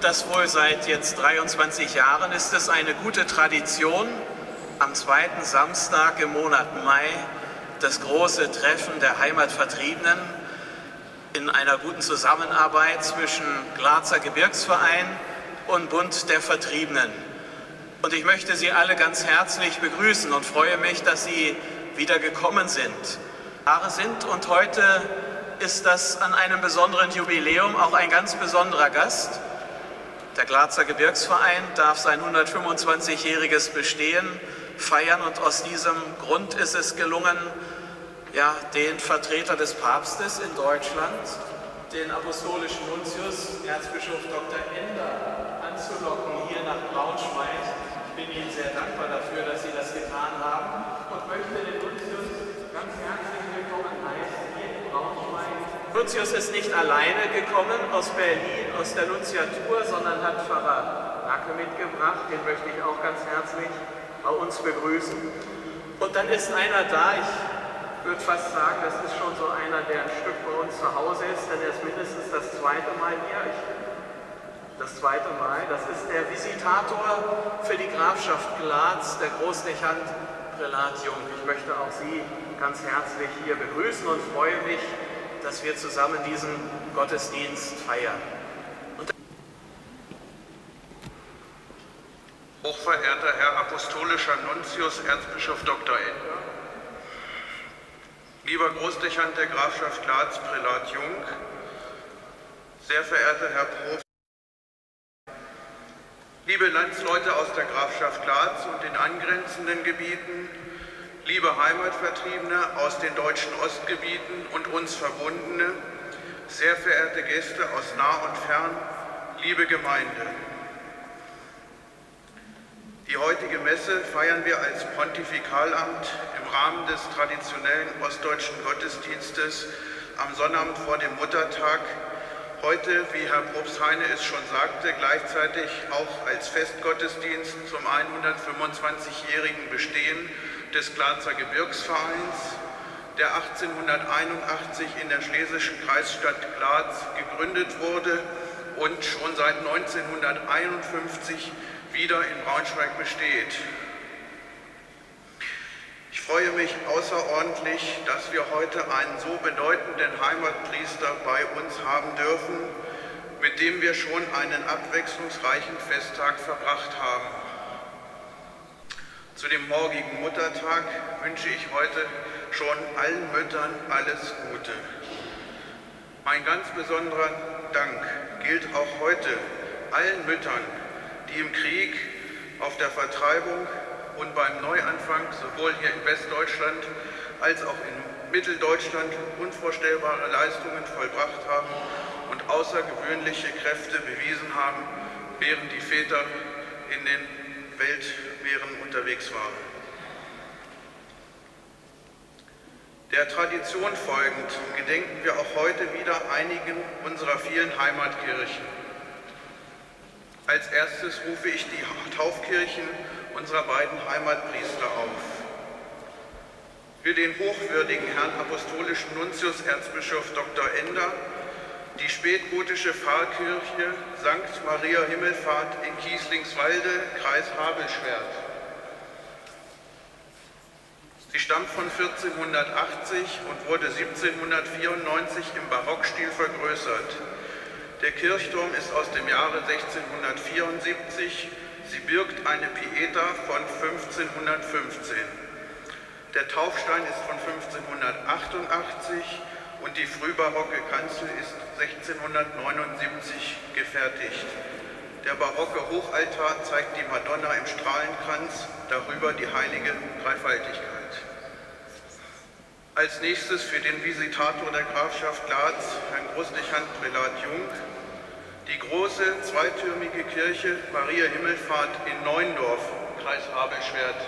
Das wohl seit jetzt 23 Jahren ist es eine gute Tradition, am zweiten Samstag im Monat Mai das große Treffen der Heimatvertriebenen in einer guten Zusammenarbeit zwischen Glatzer Gebirgsverein und Bund der Vertriebenen. Und ich möchte Sie alle ganz herzlich begrüßen und freue mich, dass Sie wieder gekommen sind. Jahre sind und heute ist das an einem besonderen Jubiläum auch ein ganz besonderer Gast. Der Glatzer Gebirgsverein darf sein 125-jähriges Bestehen feiern und aus diesem Grund ist es gelungen, ja, den Vertreter des Papstes in Deutschland, den apostolischen Nuntius, Erzbischof Dr. Ender, anzulocken hier nach Braunschweig. Ich bin Ihnen sehr dankbar dafür, dass Sie das getan haben und möchte den Nuntius ganz herzlich willkommen heißen hier in Braunschweig. Nuntius ist nicht alleine gekommen aus Berlin, aus der Nunziatur, sondern hat Pfarrer Racke mitgebracht. Den möchte ich auch ganz herzlich bei uns begrüßen. Und dann ist einer da, ich würde fast sagen, das ist schon so einer, der ein Stück bei uns zu Hause ist, denn er ist mindestens das zweite Mal hier. Ich, das zweite Mal, das ist der Visitator für die Grafschaft Glatz, der Großdechant Prälat. Ich möchte auch Sie ganz herzlich hier begrüßen und freue mich, dass wir zusammen diesen Gottesdienst feiern. Hochverehrter Herr Apostolischer Nuntius, Erzbischof Dr. Ender, Lieber Großdechant der Grafschaft Glatz, Prälat Jung, sehr verehrter Herr Prof. Liebe Landsleute aus der Grafschaft Glatz und den angrenzenden Gebieten, liebe Heimatvertriebene aus den deutschen Ostgebieten und uns Verbundene, sehr verehrte Gäste aus nah und fern, liebe Gemeinde. Die heutige Messe feiern wir als Pontifikalamt im Rahmen des traditionellen ostdeutschen Gottesdienstes am Sonnabend vor dem Muttertag. Heute, wie Herr Probst Heine es schon sagte, gleichzeitig auch als Festgottesdienst zum 125-jährigen Bestehen des Glatzer Gebirgsvereins, der 1881 in der schlesischen Kreisstadt Glatz gegründet wurde und schon seit 1951 wieder in Braunschweig besteht. Ich freue mich außerordentlich, dass wir heute einen so bedeutenden Heimatpriester bei uns haben dürfen, mit dem wir schon einen abwechslungsreichen Festtag verbracht haben. Zu dem morgigen Muttertag wünsche ich heute schon allen Müttern alles Gute. Mein ganz besonderer Dank gilt auch heute allen Müttern, die im Krieg, auf der Vertreibung und beim Neuanfang sowohl hier in Westdeutschland als auch in Mitteldeutschland unvorstellbare Leistungen vollbracht haben und außergewöhnliche Kräfte bewiesen haben, während die Väter in den Weltmeeren unterwegs waren. Der Tradition folgend gedenken wir auch heute wieder einigen unserer vielen Heimatkirchen. Als erstes rufe ich die Taufkirchen unserer beiden Heimatpriester auf. Für den hochwürdigen Herrn Apostolischen Nuntius Erzbischof Dr. Ender, die spätgotische Pfarrkirche St. Maria Himmelfahrt in Kieslingswalde, Kreis Habelschwert. Sie stammt von 1480 und wurde 1794 im Barockstil vergrößert. Der Kirchturm ist aus dem Jahre 1674. Sie birgt eine Pieta von 1515. Der Taufstein ist von 1588 und die frühbarocke Kanzel ist 1679 gefertigt. Der barocke Hochaltar zeigt die Madonna im Strahlenkranz, darüber die heilige Dreifaltigkeit. Als nächstes für den Visitator der Grafschaft Glatz, Herrn Großdechant Prälat Jung, die große zweitürmige Kirche Maria Himmelfahrt in Neuendorf, Kreis Habelschwert.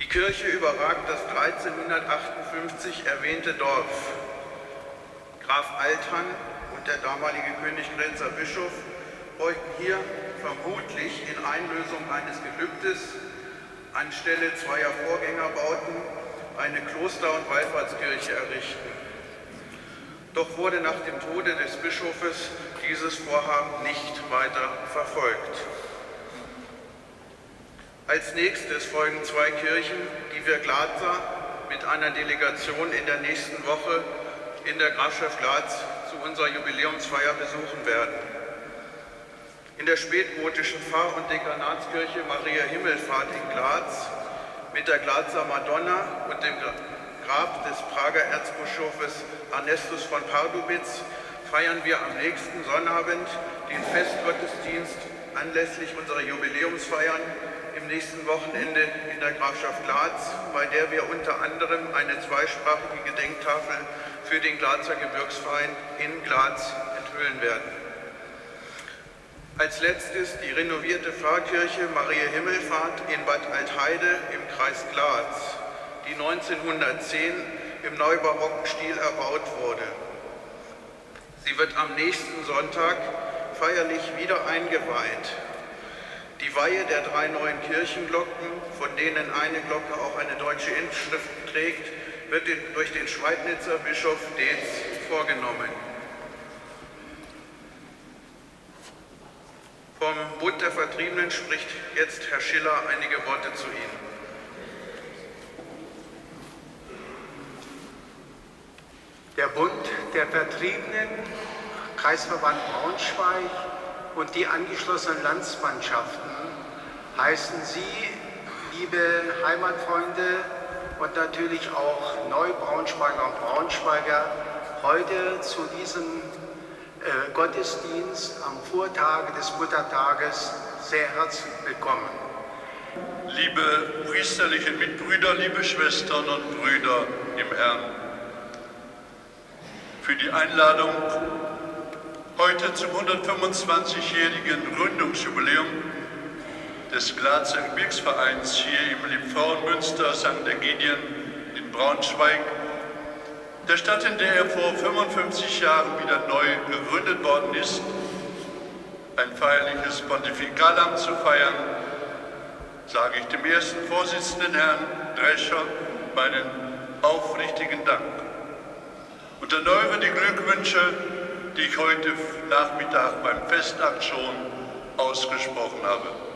Die Kirche überragt das 1358 erwähnte Dorf. Graf Althang und der damalige Königgrätzer Bischof wollten hier vermutlich in Einlösung eines Gelübdes anstelle zweier Vorgängerbauten eine Kloster- und Wallfahrtskirche errichten. Doch wurde nach dem Tode des Bischofes dieses Vorhaben nicht weiter verfolgt. Als nächstes folgen zwei Kirchen, die wir Glatzer mit einer Delegation in der nächsten Woche in der Grafschaft Glatz zu unserer Jubiläumsfeier besuchen werden. In der spätgotischen Pfarr- und Dekanatskirche Maria Himmelfahrt in Glatz mit der Glatzer Madonna und dem Grab des Prager Erzbischofes Ernestus von Pardubitz feiern wir am nächsten Sonnabend den Festgottesdienst anlässlich unserer Jubiläumsfeiern im nächsten Wochenende in der Grafschaft Glatz, bei der wir unter anderem eine zweisprachige Gedenktafel für den Glatzer Gebirgsverein in Glatz enthüllen werden. Als letztes die renovierte Pfarrkirche Maria Himmelfahrt in Bad Altheide im Kreis Glatz, die 1910 im neubarocken Stil erbaut wurde. Sie wird am nächsten Sonntag feierlich wieder eingeweiht. Die Weihe der drei neuen Kirchenglocken, von denen eine Glocke auch eine deutsche Inschrift trägt, wird durch den Schweidnitzer Bischof Deetz vorgenommen. Vom Bund der Vertriebenen spricht jetzt Herr Schiller einige Worte zu Ihnen. Der Bund der Vertriebenen, Kreisverband Braunschweig und die angeschlossenen Landsmannschaften heißen Sie, liebe Heimatfreunde und natürlich auch Neubraunschweiger und Braunschweiger, heute zu diesem äh, Gottesdienst am Vortage des Muttertages sehr herzlich willkommen. Liebe priesterliche Mitbrüder, liebe Schwestern und Brüder im Herrn, für die Einladung heute zum 125-jährigen Gründungsjubiläum des Glatzer Gebirgsvereins hier im Liebfrauenmünster St. Egidien in Braunschweig, der Stadt, in der er vor 55 Jahren wieder neu gegründet worden ist, ein feierliches Pontifikalamt zu feiern, sage ich dem ersten Vorsitzenden Herrn Drescher meinen aufrichtigen Dank und erneuere die Glückwünsche, die ich heute Nachmittag beim Festakt schon ausgesprochen habe.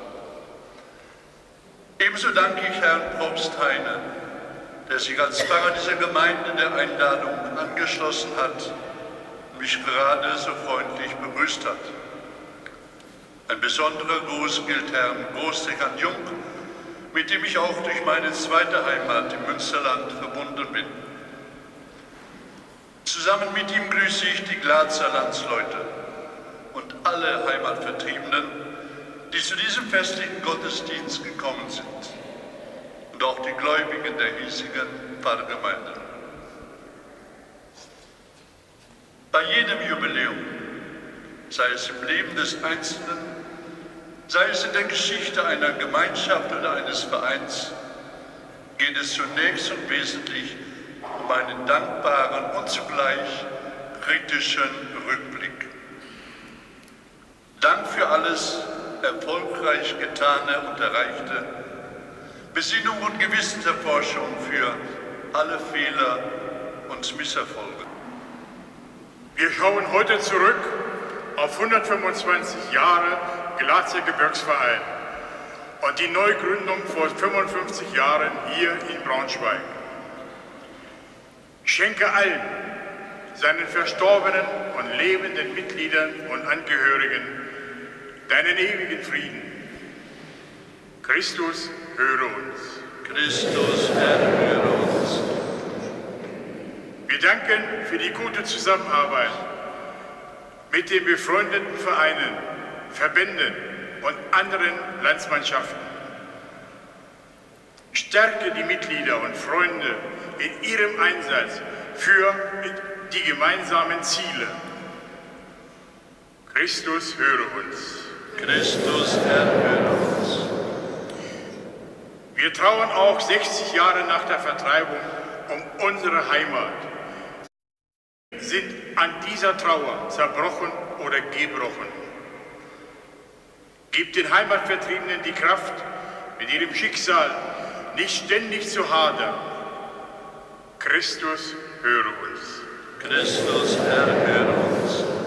Ebenso danke ich Herrn Propst Heine, der sich als Pfarrer dieser Gemeinde der Einladung angeschlossen hat und mich gerade so freundlich begrüßt hat. Ein besonderer Gruß gilt Herrn Großdekan Jung, mit dem ich auch durch meine zweite Heimat im Münsterland verbunden bin. Zusammen mit ihm grüße ich die Glatzer Landsleute und alle Heimatvertriebenen, die zu diesem festlichen Gottesdienst gekommen sind und auch die Gläubigen der hiesigen Pfarrgemeinde. Bei jedem Jubiläum, sei es im Leben des Einzelnen, sei es in der Geschichte einer Gemeinschaft oder eines Vereins, geht es zunächst und wesentlich um einen dankbaren und zugleich kritischen Rückblick. Dank für alles erfolgreich Getane und Erreichte, Besinnung und Gewissenserforschung für alle Fehler und Misserfolge. Wir schauen heute zurück auf 125 Jahre Glatzer Gebirgsverein und die Neugründung vor 55 Jahren hier in Braunschweig. Schenke allen, seinen verstorbenen und lebenden Mitgliedern und Angehörigen, deinen ewigen Frieden. Christus, höre uns. Christus, erhöre uns. Wir danken für die gute Zusammenarbeit mit den befreundeten Vereinen, Verbänden und anderen Landsmannschaften. Stärke die Mitglieder und Freunde in ihrem Einsatz für die gemeinsamen Ziele. Christus, höre uns. Christus, erhöre uns. Wir trauern auch 60 Jahre nach der Vertreibung um unsere Heimat, sind an dieser Trauer zerbrochen oder gebrochen. Gib den Heimatvertriebenen die Kraft, mit ihrem Schicksal nicht ständig zu hadern. Christus, höre uns. Christus, erhöre uns.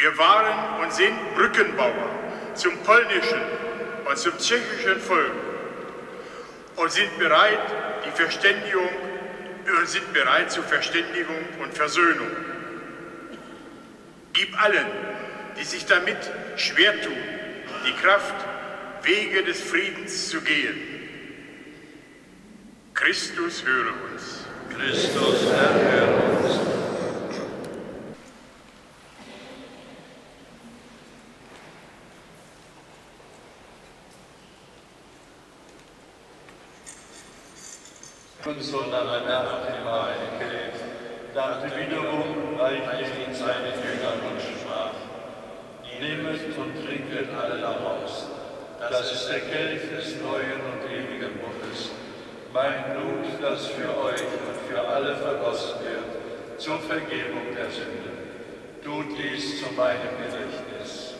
Wir waren und sind Brückenbauer zum polnischen und zum tschechischen Volk und sind bereit, die Verständigung und sind bereit zur Verständigung und Versöhnung. Gib allen, die sich damit schwer tun, die Kraft, Wege des Friedens zu gehen. Christus höre uns. Christus, erhöre uns. Im Heilige, dachte wiederum reichlich in seine Jünger und sprach, Nehmet und trinket alle daraus. Das ist der Kelch des neuen und ewigen Bundes, mein Blut, das für euch und für alle vergossen wird, zur Vergebung der Sünden. Tut dies zu meinem Gedächtnis.